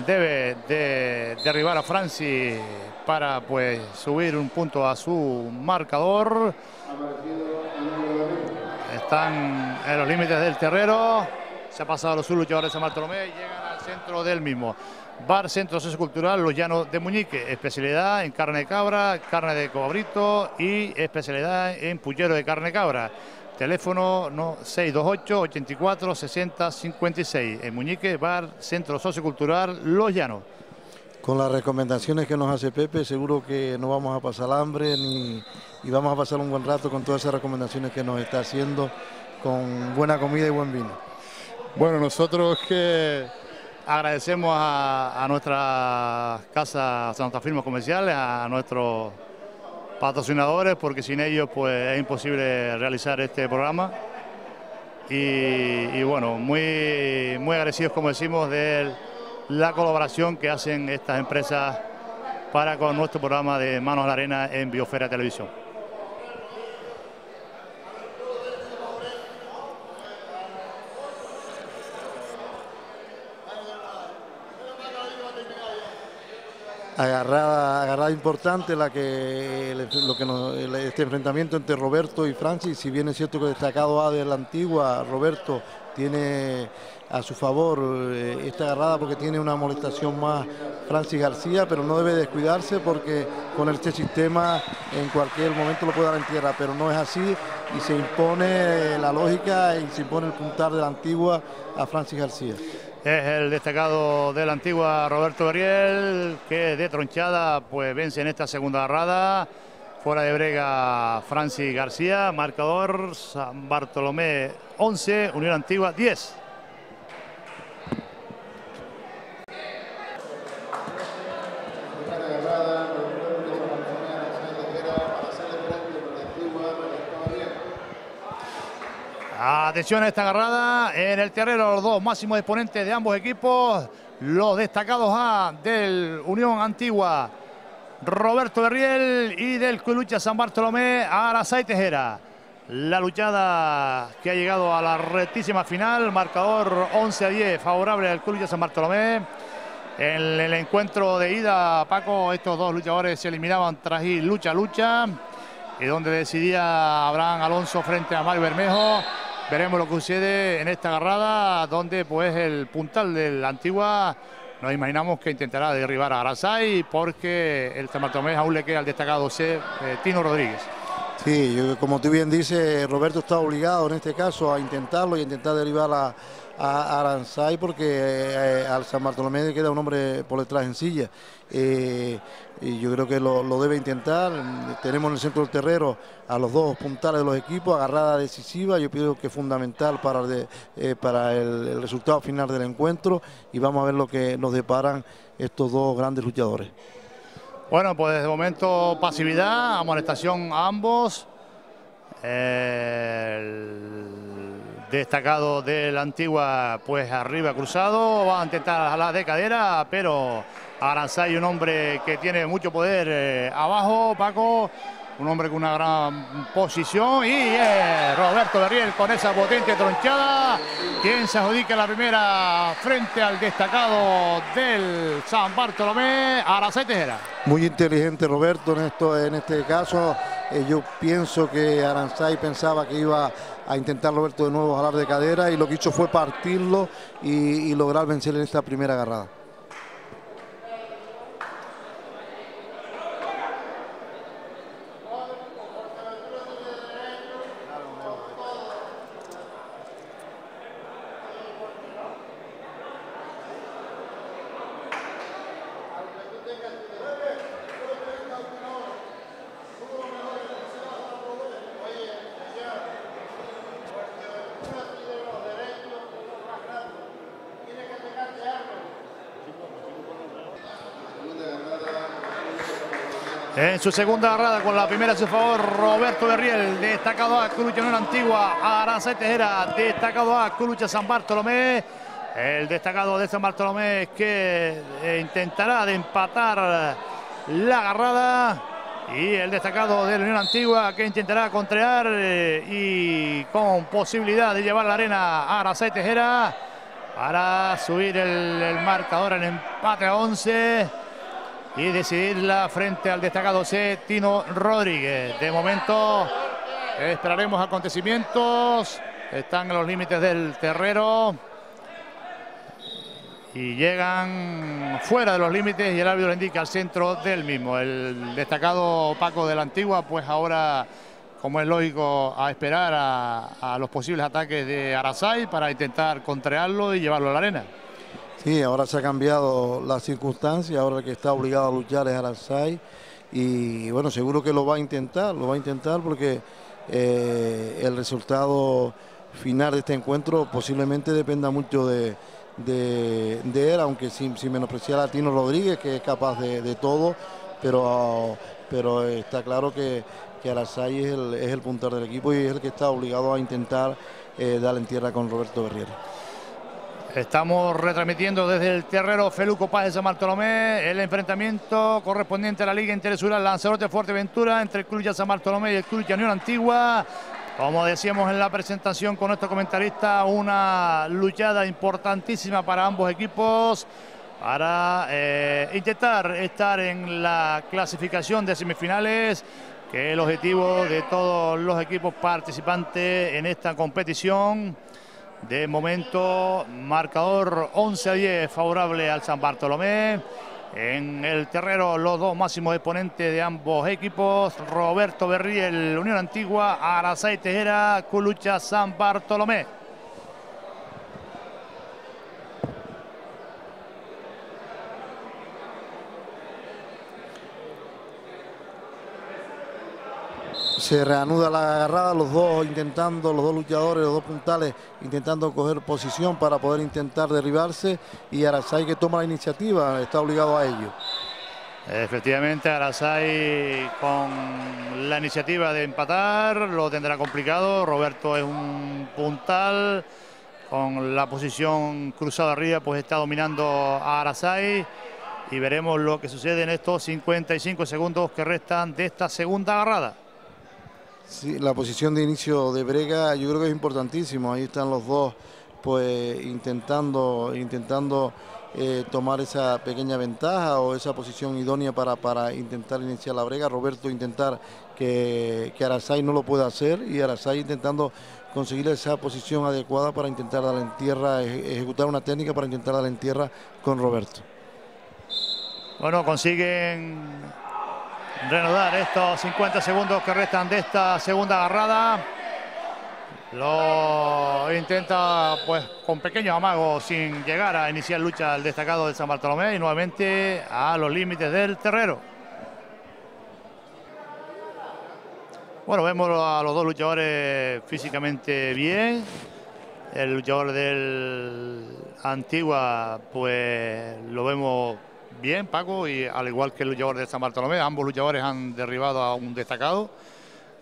debe de derribar a Francis para pues subir un punto a su marcador. Están en los límites del terreno. Se ha pasado los luchadores de San Bartolomé y llegan al centro del mismo. Bar Centro Sociocultural Los Llanos de Muñique, especialidad en carne de cabra, carne de cobrito y especialidad en pullero de carne de cabra. Teléfono no, 628 84 60 56. En Muñique, Bar, Centro Sociocultural Los Llanos. Con las recomendaciones que nos hace Pepe, seguro que no vamos a pasar hambre ni, y vamos a pasar un buen rato con todas esas recomendaciones que nos está haciendo, con buena comida y buen vino. Bueno, nosotros que agradecemos a, a nuestra casa Santa Firma Comercial, a nuestros patrocinadores porque sin ellos pues es imposible realizar este programa y, bueno, muy, muy agradecidos como decimos de la colaboración que hacen estas empresas para con nuestro programa de Manos a la Arena en Biosfera Televisión. Agarrada, agarrada importante la que, lo que este enfrentamiento entre Roberto y Francis, si bien es cierto que destacado A de la antigua, Roberto tiene a su favor eh, esta agarrada porque tiene una molestación más Francis García, pero no debe descuidarse porque con este sistema en cualquier momento lo puede dar en tierra, pero no es así y se impone la lógica y se impone el puntar de la antigua a Francis García es el destacado de la antigua Roberto Beriel, que de tronchada pues vence en esta segunda rada. Fuera de brega Francis García, marcador San Bartolomé 11, Unión Antigua 10. Atención a esta agarrada en el terreno, los dos máximos exponentes de ambos equipos, los destacados A del Unión Antigua, Roberto Berriel y del Culucha San Bartolomé, Arasay Tejera. La luchada que ha llegado a la rectísima final, marcador 11 a 10, favorable al Culucha San Bartolomé. En el encuentro de ida, Paco, estos dos luchadores se eliminaban tras ir lucha lucha, y donde decidía Abraham Alonso frente a Mario Bermejo. Veremos lo que sucede en esta agarrada, donde pues el puntal del Antigua nos imaginamos que intentará derribar a Arasay porque el Tamatomés aún le queda al destacado C, eh, Tino Rodríguez. Sí, como tú bien dices, Roberto está obligado en este caso a intentarlo y intentar derribar a, a Aranzay porque eh, al San Bartolomé le queda un hombre por detrás en silla. Eh, y yo creo que lo, debe intentar. Tenemos en el centro del terreno a los dos puntales de los equipos, agarrada decisiva, yo creo que es fundamental para, eh, para el, resultado final del encuentro y vamos a ver lo que nos deparan estos dos grandes luchadores. Bueno, pues de momento pasividad, amonestación a ambos. Destacado de la antigua, pues arriba cruzado, va a intentar la de cadera, pero Aranzay, un hombre que tiene mucho poder eh, abajo, Paco, un hombre con una gran posición y eh, Roberto Berriel con esa potente tronchada, quien se adjudica la primera frente al destacado del San Bartolomé, Aranzay Tejera. Muy inteligente Roberto en, esto, en este caso, eh, yo pienso que Aranzay pensaba que iba a intentar Roberto de nuevo jalar de cadera y lo que hizo fue partirlo y lograr vencer en esta primera agarrada. Su segunda agarrada con la primera a su favor, Roberto Berriel, destacado a Culucha Unión Antigua, Aranza Tejera, destacado a Culucha San Bartolomé. El destacado de San Bartolomé que eh, intentará de empatar la agarrada. Y el destacado de la Unión Antigua que intentará contraer eh, y con posibilidad de llevar la arena a Aracay Tejera para subir el, el marcador en empate a 11 y decidirla frente al destacado C, Tino Rodríguez. De momento esperaremos acontecimientos. Están en los límites del terrero. Y llegan fuera de los límites y el árbitro indica al centro del mismo. El destacado Paco de la Antigua, pues ahora, como es lógico, a esperar a, a los posibles ataques de Arasai para intentar contrarlo y llevarlo a la arena. Sí, ahora se ha cambiado la circunstancia, ahora que está obligado a luchar es Arasai y bueno, seguro que lo va a intentar, lo va a intentar porque eh, el resultado final de este encuentro posiblemente dependa mucho de, de, él, aunque sin, sin, menospreciar a Tino Rodríguez, que es capaz de, todo, pero, pero está claro que, que Arasai es el, es el puntal del equipo y es el que está obligado a intentar eh, darle en tierra con Roberto Berriera. Estamos retransmitiendo desde el terrero Feluco Paz de San Bartolomé el enfrentamiento correspondiente a la Liga Interesural Lanzarote Fuerteventura entre el Club ya San Bartolomé y el Club Unión Antigua. Como decíamos en la presentación con nuestro comentarista, una luchada importantísima para ambos equipos para eh, intentar estar en la clasificación de semifinales, que es el objetivo de todos los equipos participantes en esta competición. De momento, marcador 11 a 10 favorable al San Bartolomé. En el terreno, los dos máximos exponentes de ambos equipos, Roberto Berriel, Unión Antigua, Arasay Tejera, Culucha, San Bartolomé. Se reanuda la agarrada, los dos intentando, los dos luchadores, los dos puntales, intentando coger posición para poder intentar derribarse y Arasai que toma la iniciativa, está obligado a ello. Efectivamente, Arasai con la iniciativa de empatar lo tendrá complicado. Roberto es un puntal con la posición cruzada arriba, pues está dominando a Arasai y veremos lo que sucede en estos 55 segundos que restan de esta segunda agarrada. Sí, la posición de inicio de Brega yo creo que es importantísimo. Ahí están los dos pues intentando, intentando eh, tomar esa pequeña ventaja o esa posición idónea para, para intentar iniciar la brega. Roberto intentar que, que Arasai no lo pueda hacer y Arasai intentando conseguir esa posición adecuada para intentar darle en tierra, ejecutar una técnica para intentar darle en tierra con Roberto. Bueno, consiguen reanudar estos 50 segundos que restan de esta segunda agarrada. Lo intenta pues con pequeños amagos sin llegar a iniciar lucha el destacado de San Bartolomé y nuevamente a los límites del terrero. Bueno, vemos a los dos luchadores físicamente bien. El luchador del Antigua pues lo vemos bien, Paco, y al igual que el luchador de San Bartolomé, ambos luchadores han derribado a un destacado.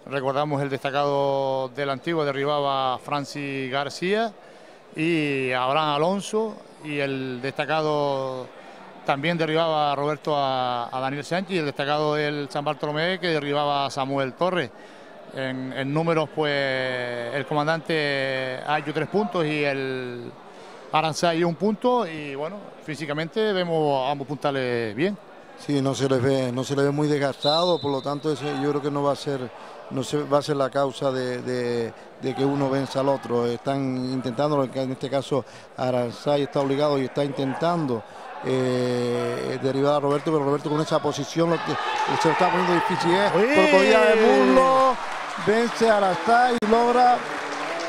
Recordamos el destacado del antiguo derribaba a Francis García y a Abraham Alonso y el destacado también derribaba a Roberto a, Daniel Sánchez y el destacado del San Bartolomé que derribaba a Samuel Torres. En, en números, pues el comandante ha hecho tres puntos y el Aranzay un punto y bueno, físicamente vemos a ambos puntales bien. Sí, no se les ve, no se les ve muy desgastado, por lo tanto ese, yo creo que no va a ser, no se, va a ser la causa de, de, de que uno venza al otro. Están intentando, en este caso Aranzay está obligado y está intentando eh, derivar a Roberto, pero Roberto con esa posición lo que, se lo está poniendo difícil. ¿eh? Por cogida de muslo, vence a Aranzay y logra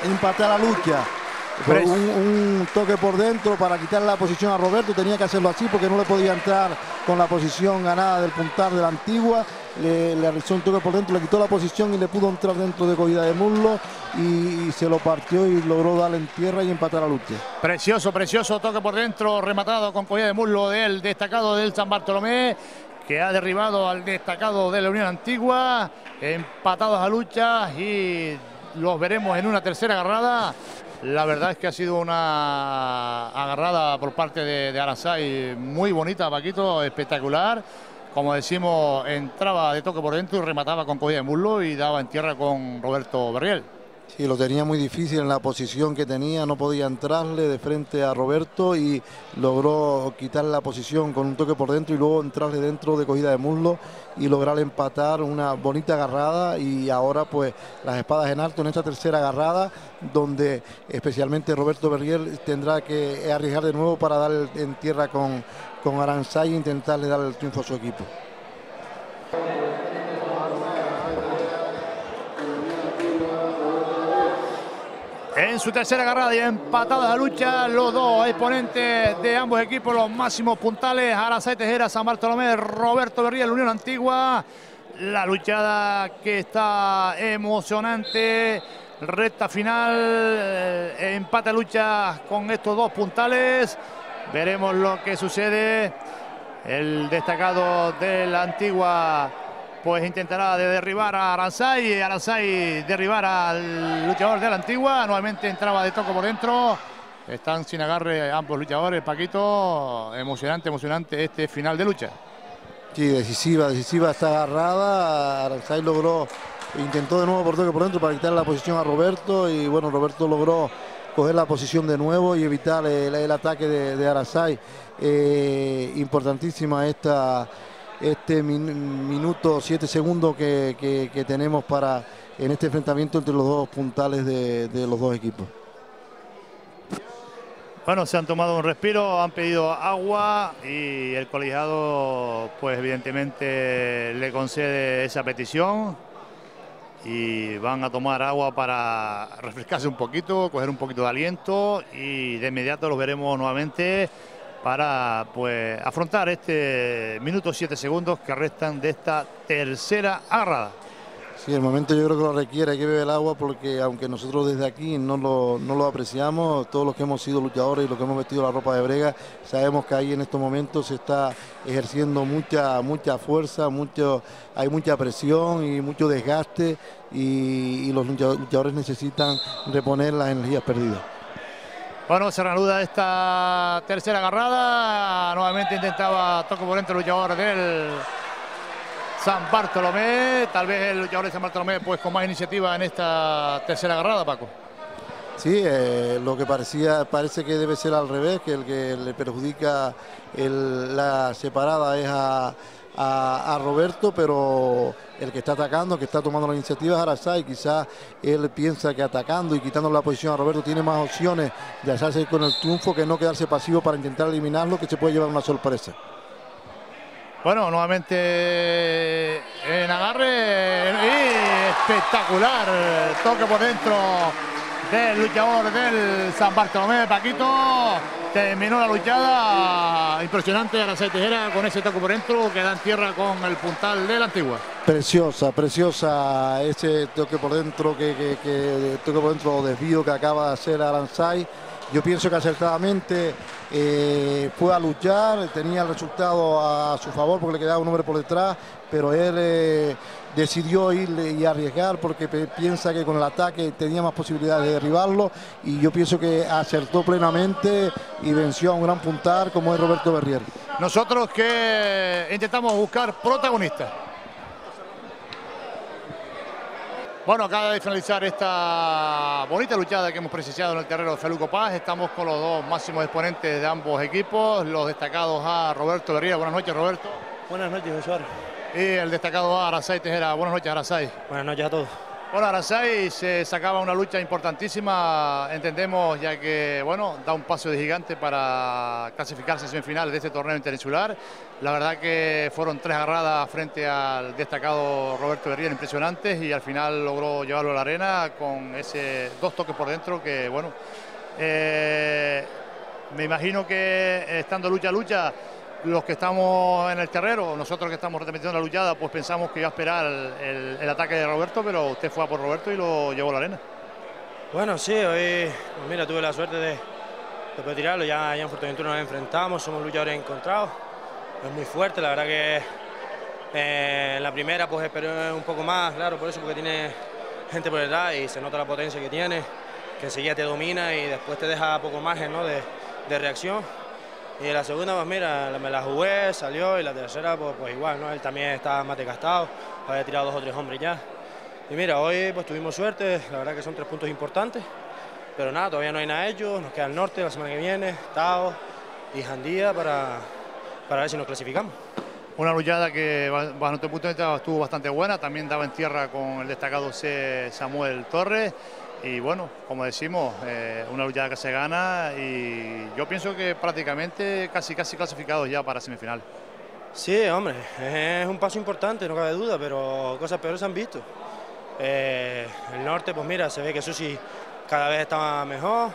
empatar la lucha. Un, un, toque por dentro para quitarle la posición a Roberto, tenía que hacerlo así porque no le podía entrar con la posición ganada del puntar de la antigua. Le, le realizó un toque por dentro, le quitó la posición y le pudo entrar dentro de cogida de muslo y, y, se lo partió y logró darle en tierra y empatar la lucha. Precioso, precioso toque por dentro, rematado con cogida de muslo del destacado del San Bartolomé que ha derribado al destacado de la Unión Antigua, empatados a lucha y los veremos en una tercera agarrada. La verdad es que ha sido una agarrada por parte de, de muy bonita, Paquito, espectacular. Como decimos, entraba de toque por dentro y remataba con cogida de muslo y daba en tierra con Roberto Berriel. Sí, lo tenía muy difícil en la posición que tenía, no podía entrarle de frente a Roberto y logró quitarle la posición con un toque por dentro y luego entrarle dentro de cogida de muslo y lograr empatar una bonita agarrada y ahora pues las espadas en alto en esta tercera agarrada donde especialmente Roberto Berriel tendrá que arriesgar de nuevo para dar en tierra con, con Aranzay e intentarle dar el triunfo a su equipo. En su tercera agarrada y empatada la lucha, los dos exponentes de ambos equipos, los máximos puntales, Arasay Tejera, San Bartolomé, Roberto Berriel, Unión Antigua. La luchada que está emocionante, recta final, eh, empate lucha con estos dos puntales. Veremos lo que sucede. El destacado de la Antigua pues intentará de derribar a Aranzay Aranzay derribar al luchador de la Antigua. Nuevamente entraba de toco por dentro. Están sin agarre ambos luchadores. Paquito, emocionante, emocionante este final de lucha. Sí, decisiva, decisiva está agarrada. Aranzay logró, intentó de nuevo por toque por dentro para quitar la posición a Roberto y bueno, Roberto logró coger la posición de nuevo y evitar el, ataque de, de Aranzay. Eh, importantísima esta este minuto, siete segundos que, tenemos para en este enfrentamiento entre los dos puntales de, los dos equipos. Bueno, se han tomado un respiro, han pedido agua y el colegiado, pues evidentemente le concede esa petición y van a tomar agua para refrescarse un poquito, coger un poquito de aliento y de inmediato los veremos nuevamente para pues afrontar este minuto siete segundos que restan de esta tercera agarrada. Sí, el momento yo creo que lo requiere, hay que beber el agua porque aunque nosotros desde aquí no lo, no lo apreciamos, todos los que hemos sido luchadores y los que hemos vestido la ropa de brega, sabemos que ahí en estos momentos se está ejerciendo mucha, mucha fuerza, mucho, hay mucha presión y mucho desgaste y los luchadores necesitan reponer las energías perdidas. Bueno, se reanuda esta tercera agarrada. Nuevamente intentaba toco por dentro el luchador del San Bartolomé. Tal vez el luchador de San Bartolomé pues con más iniciativa en esta tercera agarrada, Paco. Sí, eh, lo que parecía parece que debe ser al revés, que el que le perjudica la separada es a a, Roberto, pero el que está atacando, que está tomando la iniciativa es Arasai. Quizás él piensa que atacando y quitando la posición a Roberto tiene más opciones de hacerse con el triunfo que no quedarse pasivo para intentar eliminarlo, que se puede llevar una sorpresa. Bueno, nuevamente en agarre y espectacular toque por dentro del luchador del San Bartolomé de Paquito Terminó la luchada impresionante a la Tejera con ese taco por dentro que da en tierra con el puntal de la antigua. Preciosa, preciosa ese toque por dentro que, toque por dentro desvío que acaba de hacer Aranzay. Yo pienso que acertadamente eh, fue a luchar, tenía el resultado a su favor porque le quedaba un hombre por detrás, pero él eh, decidió ir y arriesgar porque piensa que con el ataque tenía más posibilidades de derribarlo y yo pienso que acertó plenamente y venció a un gran puntar como es Roberto Berrier. Nosotros que intentamos buscar protagonistas. Bueno, acaba de finalizar esta bonita luchada que hemos presenciado en el terreno de Feluco Paz. Estamos con los dos máximos exponentes de ambos equipos, los destacados a Roberto Berrier. Buenas noches, Roberto. Buenas noches, José y el destacado Arasay Tejera. Buenas noches, Arasay. Buenas noches a todos. Bueno, Arasay se sacaba una lucha importantísima, entendemos, ya que, bueno, da un paso de gigante para clasificarse a semifinales de este torneo interinsular. La verdad que fueron tres agarradas frente al destacado Roberto Berriel impresionantes y al final logró llevarlo a la arena con ese dos toques por dentro que, bueno, eh, me imagino que estando lucha a lucha los que estamos en el terreno, nosotros que estamos retransmitiendo la luchada, pues pensamos que iba a esperar el, ataque de Roberto, pero usted fue a por Roberto y lo llevó a la arena. Bueno, sí, hoy pues mira, tuve la suerte de, poder tirarlo, ya, ya en Fuerteventura nos enfrentamos, somos luchadores encontrados, es muy fuerte, la verdad que Eh, en la primera pues esperé un poco más, claro, por eso, porque tiene gente por detrás y se nota la potencia que tiene, que enseguida te domina y después te deja poco margen ¿no? de, de reacción. Y la segunda, pues mira, me la jugué, salió y la tercera, pues, pues igual, ¿no? Él también estaba más desgastado, había tirado dos o tres hombres ya. Y mira, hoy pues tuvimos suerte, la verdad que son tres puntos importantes, pero nada, todavía no hay nada hecho, nos queda el norte la semana que viene, Tao y Jandía para, para ver si nos clasificamos. Una luchada que, bajo nuestro punto de vista, estuvo bastante buena, también daba en tierra con el destacado C. Samuel Torres y bueno, como decimos, eh, una luchada que se gana y yo pienso que prácticamente casi casi clasificados ya para semifinal. Sí, hombre, es un paso importante, no cabe duda, pero cosas peores se han visto. Eh, el norte, pues mira, se ve que Susi cada vez está mejor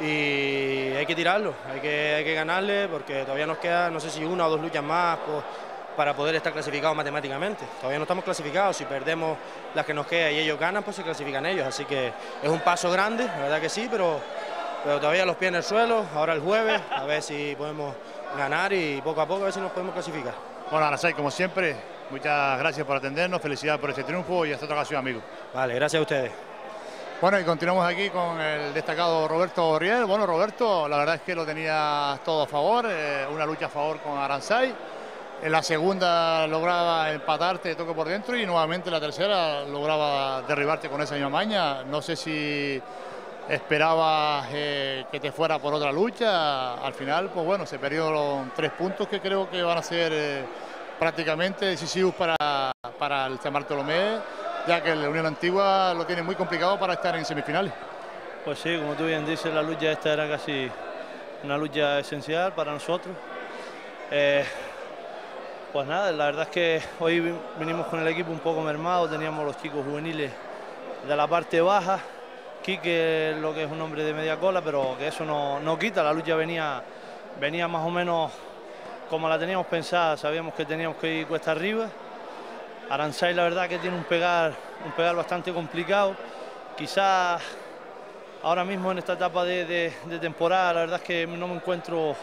y hay que tirarlo, hay que, hay que ganarle porque todavía nos queda, no sé si una o dos luchas más. Para poder estar clasificados matemáticamente. Todavía no estamos clasificados, si perdemos las que nos queda y ellos ganan, pues se clasifican ellos. Así que es un paso grande, la verdad que sí, pero, pero todavía los pies en el suelo, ahora el jueves, a ver si podemos ganar y poco a poco a ver si nos podemos clasificar. Bueno, Arasai, como siempre, muchas gracias por atendernos, felicidades por este triunfo y hasta otra ocasión, amigo. Vale, gracias a ustedes. Bueno, y continuamos aquí con el destacado Roberto Riel. Bueno, Roberto, la verdad es que lo tenía todo a favor, eh, una lucha a favor con Aranzay en la segunda lograba empatarte, toque por dentro y nuevamente la tercera lograba derribarte con esa misma maña. No sé si esperabas eh, que te fuera por otra lucha. Al final, pues bueno, se perdieron tres puntos que creo que van a ser eh, prácticamente decisivos para, para el San Bartolomé, ya que la Unión Antigua lo tiene muy complicado para estar en semifinales. Pues sí, como tú bien dices, la lucha esta era casi una lucha esencial para nosotros. Eh, pues nada, la verdad es que hoy vinimos con el equipo un poco mermado, teníamos los chicos juveniles de la parte baja, Quique lo que es un hombre de media cola, pero que eso no, quita, la lucha venía, venía más o menos como la teníamos pensada, sabíamos que teníamos que ir cuesta arriba. Aranzay la verdad que tiene un pegar, un pegar bastante complicado, quizás ahora mismo en esta etapa de, de temporada la verdad es que no me encuentro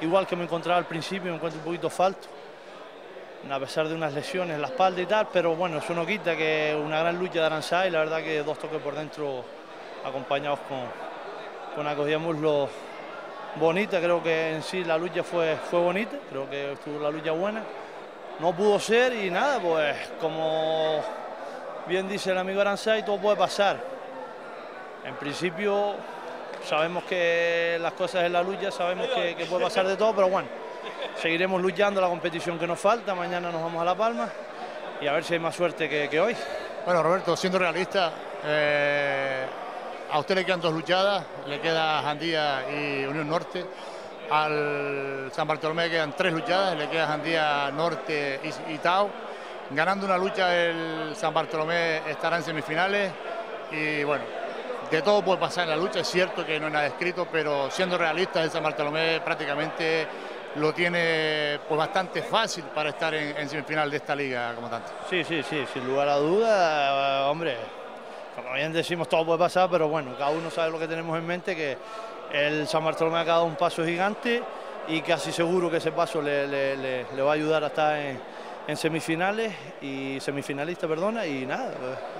igual que me encontraba al principio, me encuentro un poquito falto a pesar de unas lesiones en la espalda y tal, pero bueno, eso no quita que una gran lucha de Aranzá y la verdad que dos toques por dentro acompañados con, con una cogida muslo bonita, creo que en sí la lucha fue, fue bonita, creo que estuvo la lucha buena. No pudo ser y nada, pues como bien dice el amigo y todo puede pasar. En principio sabemos que las cosas en la lucha, sabemos que puede pasar de todo, pero bueno, seguiremos luchando la competición que nos falta, mañana nos vamos a La Palma y a ver si hay más suerte que, hoy. Bueno, Roberto, siendo realista, eh, a usted le quedan dos luchadas, le queda Jandía y Unión Norte. Al San Bartolomé quedan tres luchadas, le queda Jandía Norte y, y Tao. Ganando una lucha el San Bartolomé estará en semifinales y bueno, de todo puede pasar en la lucha, es cierto que no hay nada escrito, pero siendo realista el San Bartolomé prácticamente lo tiene pues bastante fácil para estar en, semifinal de esta liga como tanto. Sí, sí, sí, sin lugar a duda, hombre, como bien decimos todo puede pasar, pero bueno, cada uno sabe lo que tenemos en mente, que el San Bartolomé ha dado un paso gigante y casi seguro que ese paso le, va a ayudar a estar en, semifinales y semifinalista, perdona, y nada,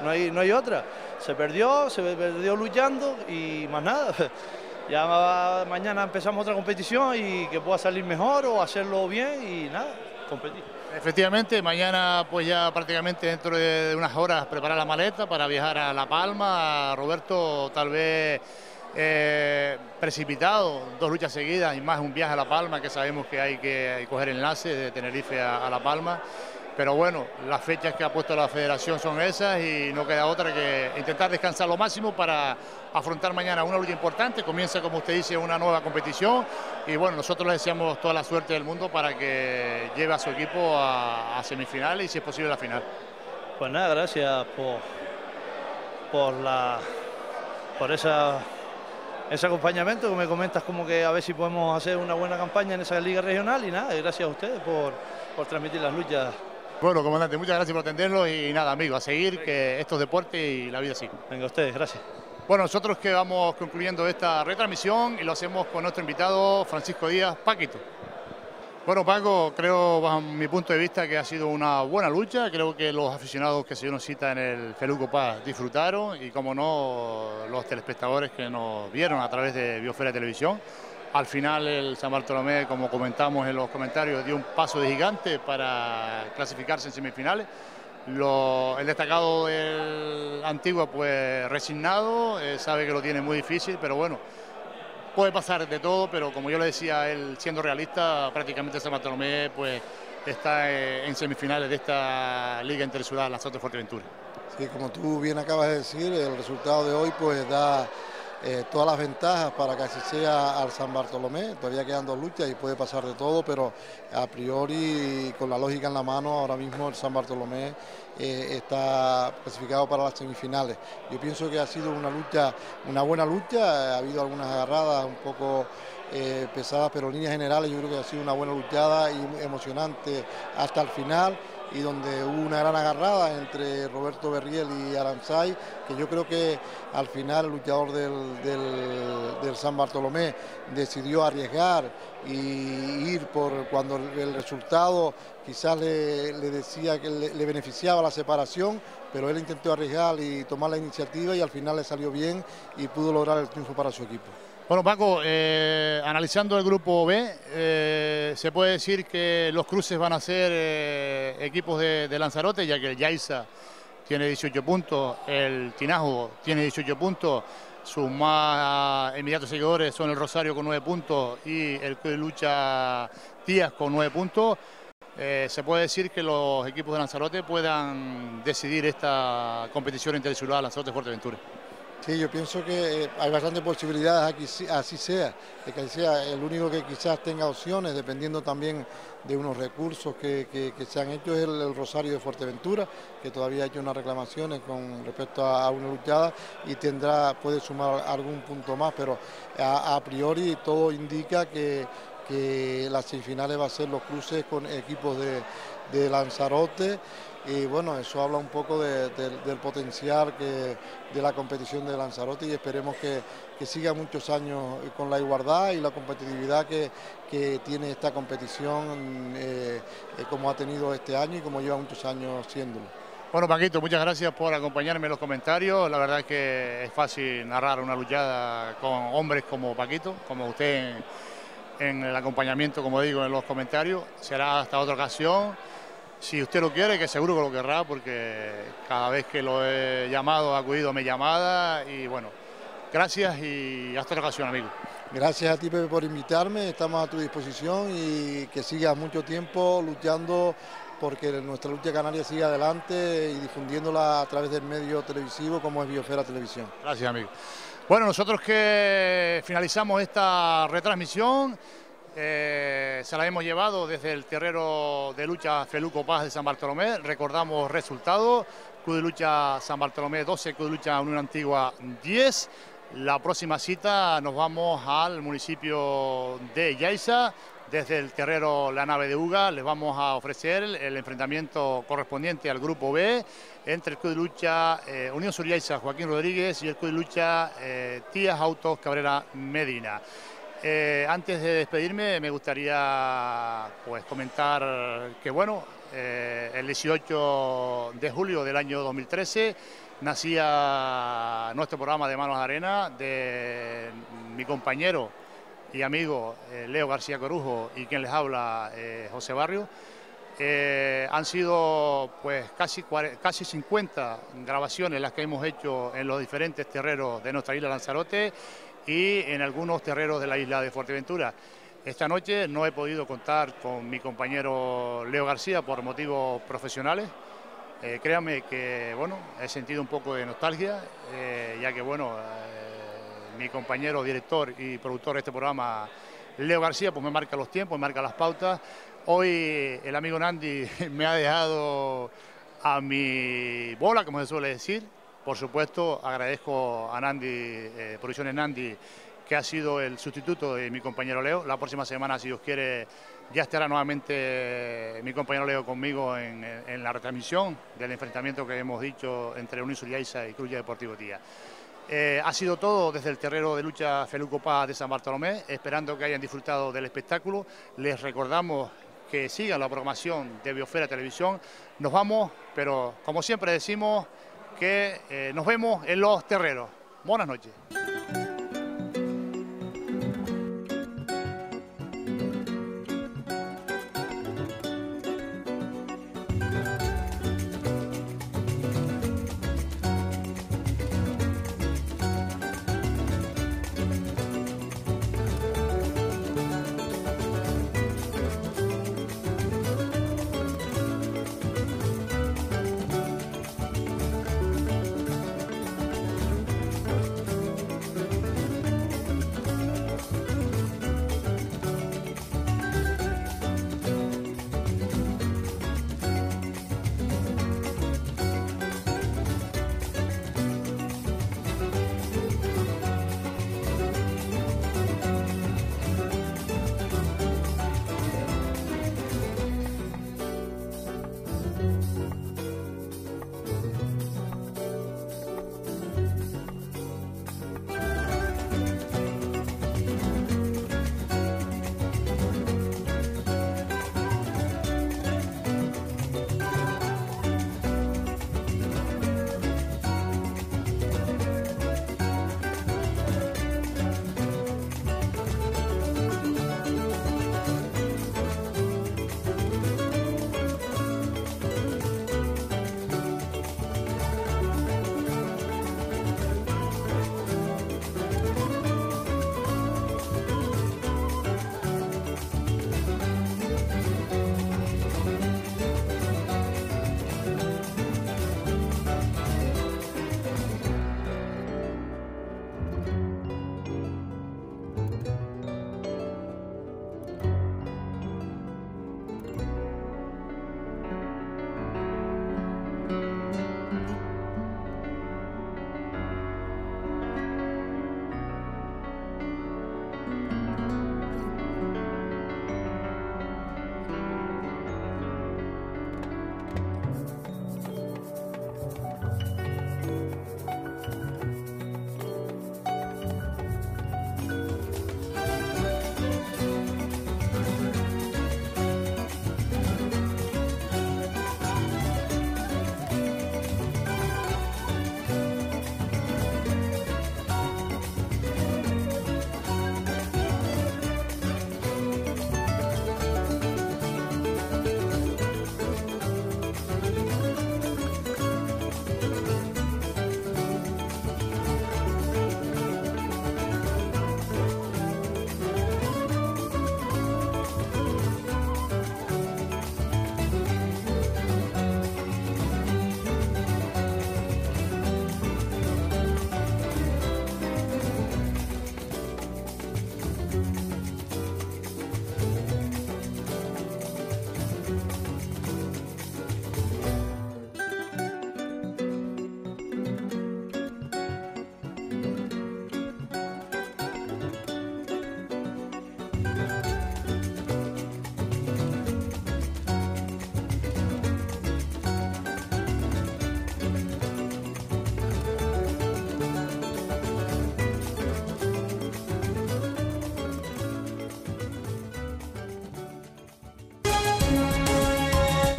no hay, no hay otra. Se perdió, se perdió luchando y más nada. Ya mañana empezamos otra competición y que pueda salir mejor o hacerlo bien y nada, competir. Efectivamente, mañana pues ya prácticamente dentro de unas horas preparar la maleta para viajar a La Palma. Roberto tal vez eh, precipitado, dos luchas seguidas y más un viaje a La Palma que sabemos que hay que coger enlace de Tenerife a La Palma. Pero bueno, las fechas que ha puesto la federación son esas y no queda otra que intentar descansar lo máximo para afrontar mañana una lucha importante. Comienza, como usted dice, una nueva competición y bueno, nosotros le deseamos toda la suerte del mundo para que lleve a su equipo a, semifinales y si es posible la final. Pues nada, gracias por, por, la, por esa, ese acompañamiento que me comentas como que a ver si podemos hacer una buena campaña en esa liga regional y nada, gracias a ustedes por, por transmitir las luchas bueno, comandante, muchas gracias por atenderlo y nada, amigo, a seguir, que esto es deporte y la vida sigue. Venga, ustedes, gracias. Bueno, nosotros que vamos concluyendo esta retransmisión y lo hacemos con nuestro invitado Francisco Díaz Paquito. Bueno, Paco, creo, bajo mi punto de vista, que ha sido una buena lucha. Creo que los aficionados que se dieron cita en el Feluco Paz disfrutaron y, como no, los telespectadores que nos vieron a través de Biosfera Televisión. Al final, el San Bartolomé, como comentamos en los comentarios, dio un paso de gigante para clasificarse en semifinales. El destacado del Antigua, pues resignado, eh, sabe que lo tiene muy difícil, pero bueno puede pasar de todo, pero como yo le decía, él siendo realista, prácticamente San Bartolomé pues, está eh, en semifinales de esta Liga Interciudad Lanzarote Fuerteventura. Sí, como tú bien acabas de decir, el resultado de hoy pues da eh, todas las ventajas para que así sea al San Bartolomé. Todavía quedan dos luchas y puede pasar de todo, pero a priori, con la lógica en la mano, ahora mismo el San Bartolomé eh, está clasificado para las semifinales. Yo pienso que ha sido una lucha, una buena lucha, ha habido algunas agarradas un poco eh, pesadas, pero en líneas generales yo creo que ha sido una buena luchada y emocionante hasta el final y donde hubo una gran agarrada entre Roberto Berriel y Aranzay, que yo creo que al final el luchador del, San Bartolomé decidió arriesgar y ir por cuando el resultado quizás le, decía que le, beneficiaba la separación, pero él intentó arriesgar y tomar la iniciativa y al final le salió bien y pudo lograr el triunfo para su equipo. Bueno, Paco, eh, analizando el grupo B, eh, se puede decir que los cruces van a ser eh, equipos de, Lanzarote, ya que el Yaiza tiene 18 puntos, el Tinajo tiene 18 puntos, sus más inmediatos seguidores son el Rosario con 9 puntos y el que lucha Tías con 9 puntos. se puede decir que los equipos de Lanzarote puedan decidir esta competición interinsular Lanzarote-Fuerteventura. Sí, yo pienso que eh, hay bastantes posibilidades así sea, de que sea el único que quizás tenga opciones, dependiendo también de unos recursos que, se han hecho, es el, Rosario de Fuerteventura, que todavía ha hecho unas reclamaciones con respecto a, una luchada y tendrá, puede sumar algún punto más, pero a, priori todo indica que, las semifinales va a ser los cruces con equipos de Lanzarote. Y bueno, eso habla un poco del potencial que, de la competición de Lanzarote y esperemos que, siga muchos años con la igualdad y la competitividad que, tiene esta competición eh, eh, como ha tenido este año y como lleva muchos años siéndolo. Bueno, Paquito, muchas gracias por acompañarme en los comentarios. La verdad es que es fácil narrar una luchada con hombres como Paquito, como usted en el acompañamiento, como digo, en los comentarios. Será hasta otra ocasión si usted lo quiere, que seguro que lo querrá, porque cada vez que lo he llamado ha acudido a mi llamada y bueno, gracias y hasta otra ocasión, amigo. Gracias a ti, Pepe, por invitarme, estamos a tu disposición y que sigas mucho tiempo luchando porque nuestra lucha canaria siga adelante y difundiéndola a través del medio televisivo como es Biosfera Televisión. Gracias, amigo. Bueno, nosotros que finalizamos esta retransmisión, eh, se la hemos llevado desde el terrero de lucha Feluco Paz de San Bartolomé. Recordamos resultados. Club de lucha San Bartolomé 12, Club de lucha Unión Antigua 10. La próxima cita nos vamos al municipio de Yaiza. Desde el terrero La Nave de Uga les vamos a ofrecer el enfrentamiento correspondiente al grupo B entre el Club de Lucha eh, Unión Sur Yaiza Joaquín Rodríguez y el Club de Lucha eh, Tías Autos Cabrera Medina. Eh, antes de despedirme me gustaría pues comentar que bueno, eh, el 18 de julio del año 2013 nacía nuestro programa de Manos de Arena de mi compañero y amigo eh, Leo García Corujo y quien les habla José Barrio. han sido pues casi, casi 50 grabaciones las que hemos hecho en los diferentes terreros de nuestra isla Lanzarote y en algunos terreros de la isla de Fuerteventura. Esta noche no he podido contar con mi compañero Leo García por motivos profesionales. Eh, créanme que bueno, he sentido un poco de nostalgia, eh, ya que bueno, eh, mi compañero director y productor de este programa, Leo García, pues me marca los tiempos, me marca las pautas. Hoy el amigo Nandi me ha dejado a mi bola, como se suele decir, por supuesto, agradezco a Nandi, eh, Producciones Nandi, que ha sido el sustituto de mi compañero Leo. La próxima semana, si Dios quiere, ya estará nuevamente eh, mi compañero Leo conmigo en, la retransmisión del enfrentamiento que hemos dicho entre Unión Suriaiza y Cruz Deportivo Tía. Eh, ha sido todo desde el terreno de lucha Feluco de San Bartolomé, esperando que hayan disfrutado del espectáculo. Les recordamos que sigan la programación de Biosfera Televisión. Nos vamos, pero como siempre decimos, que eh, nos vemos en los terreros. Buenas noches.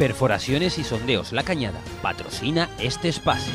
Perforaciones y Sondeos La Cañada patrocina este espacio.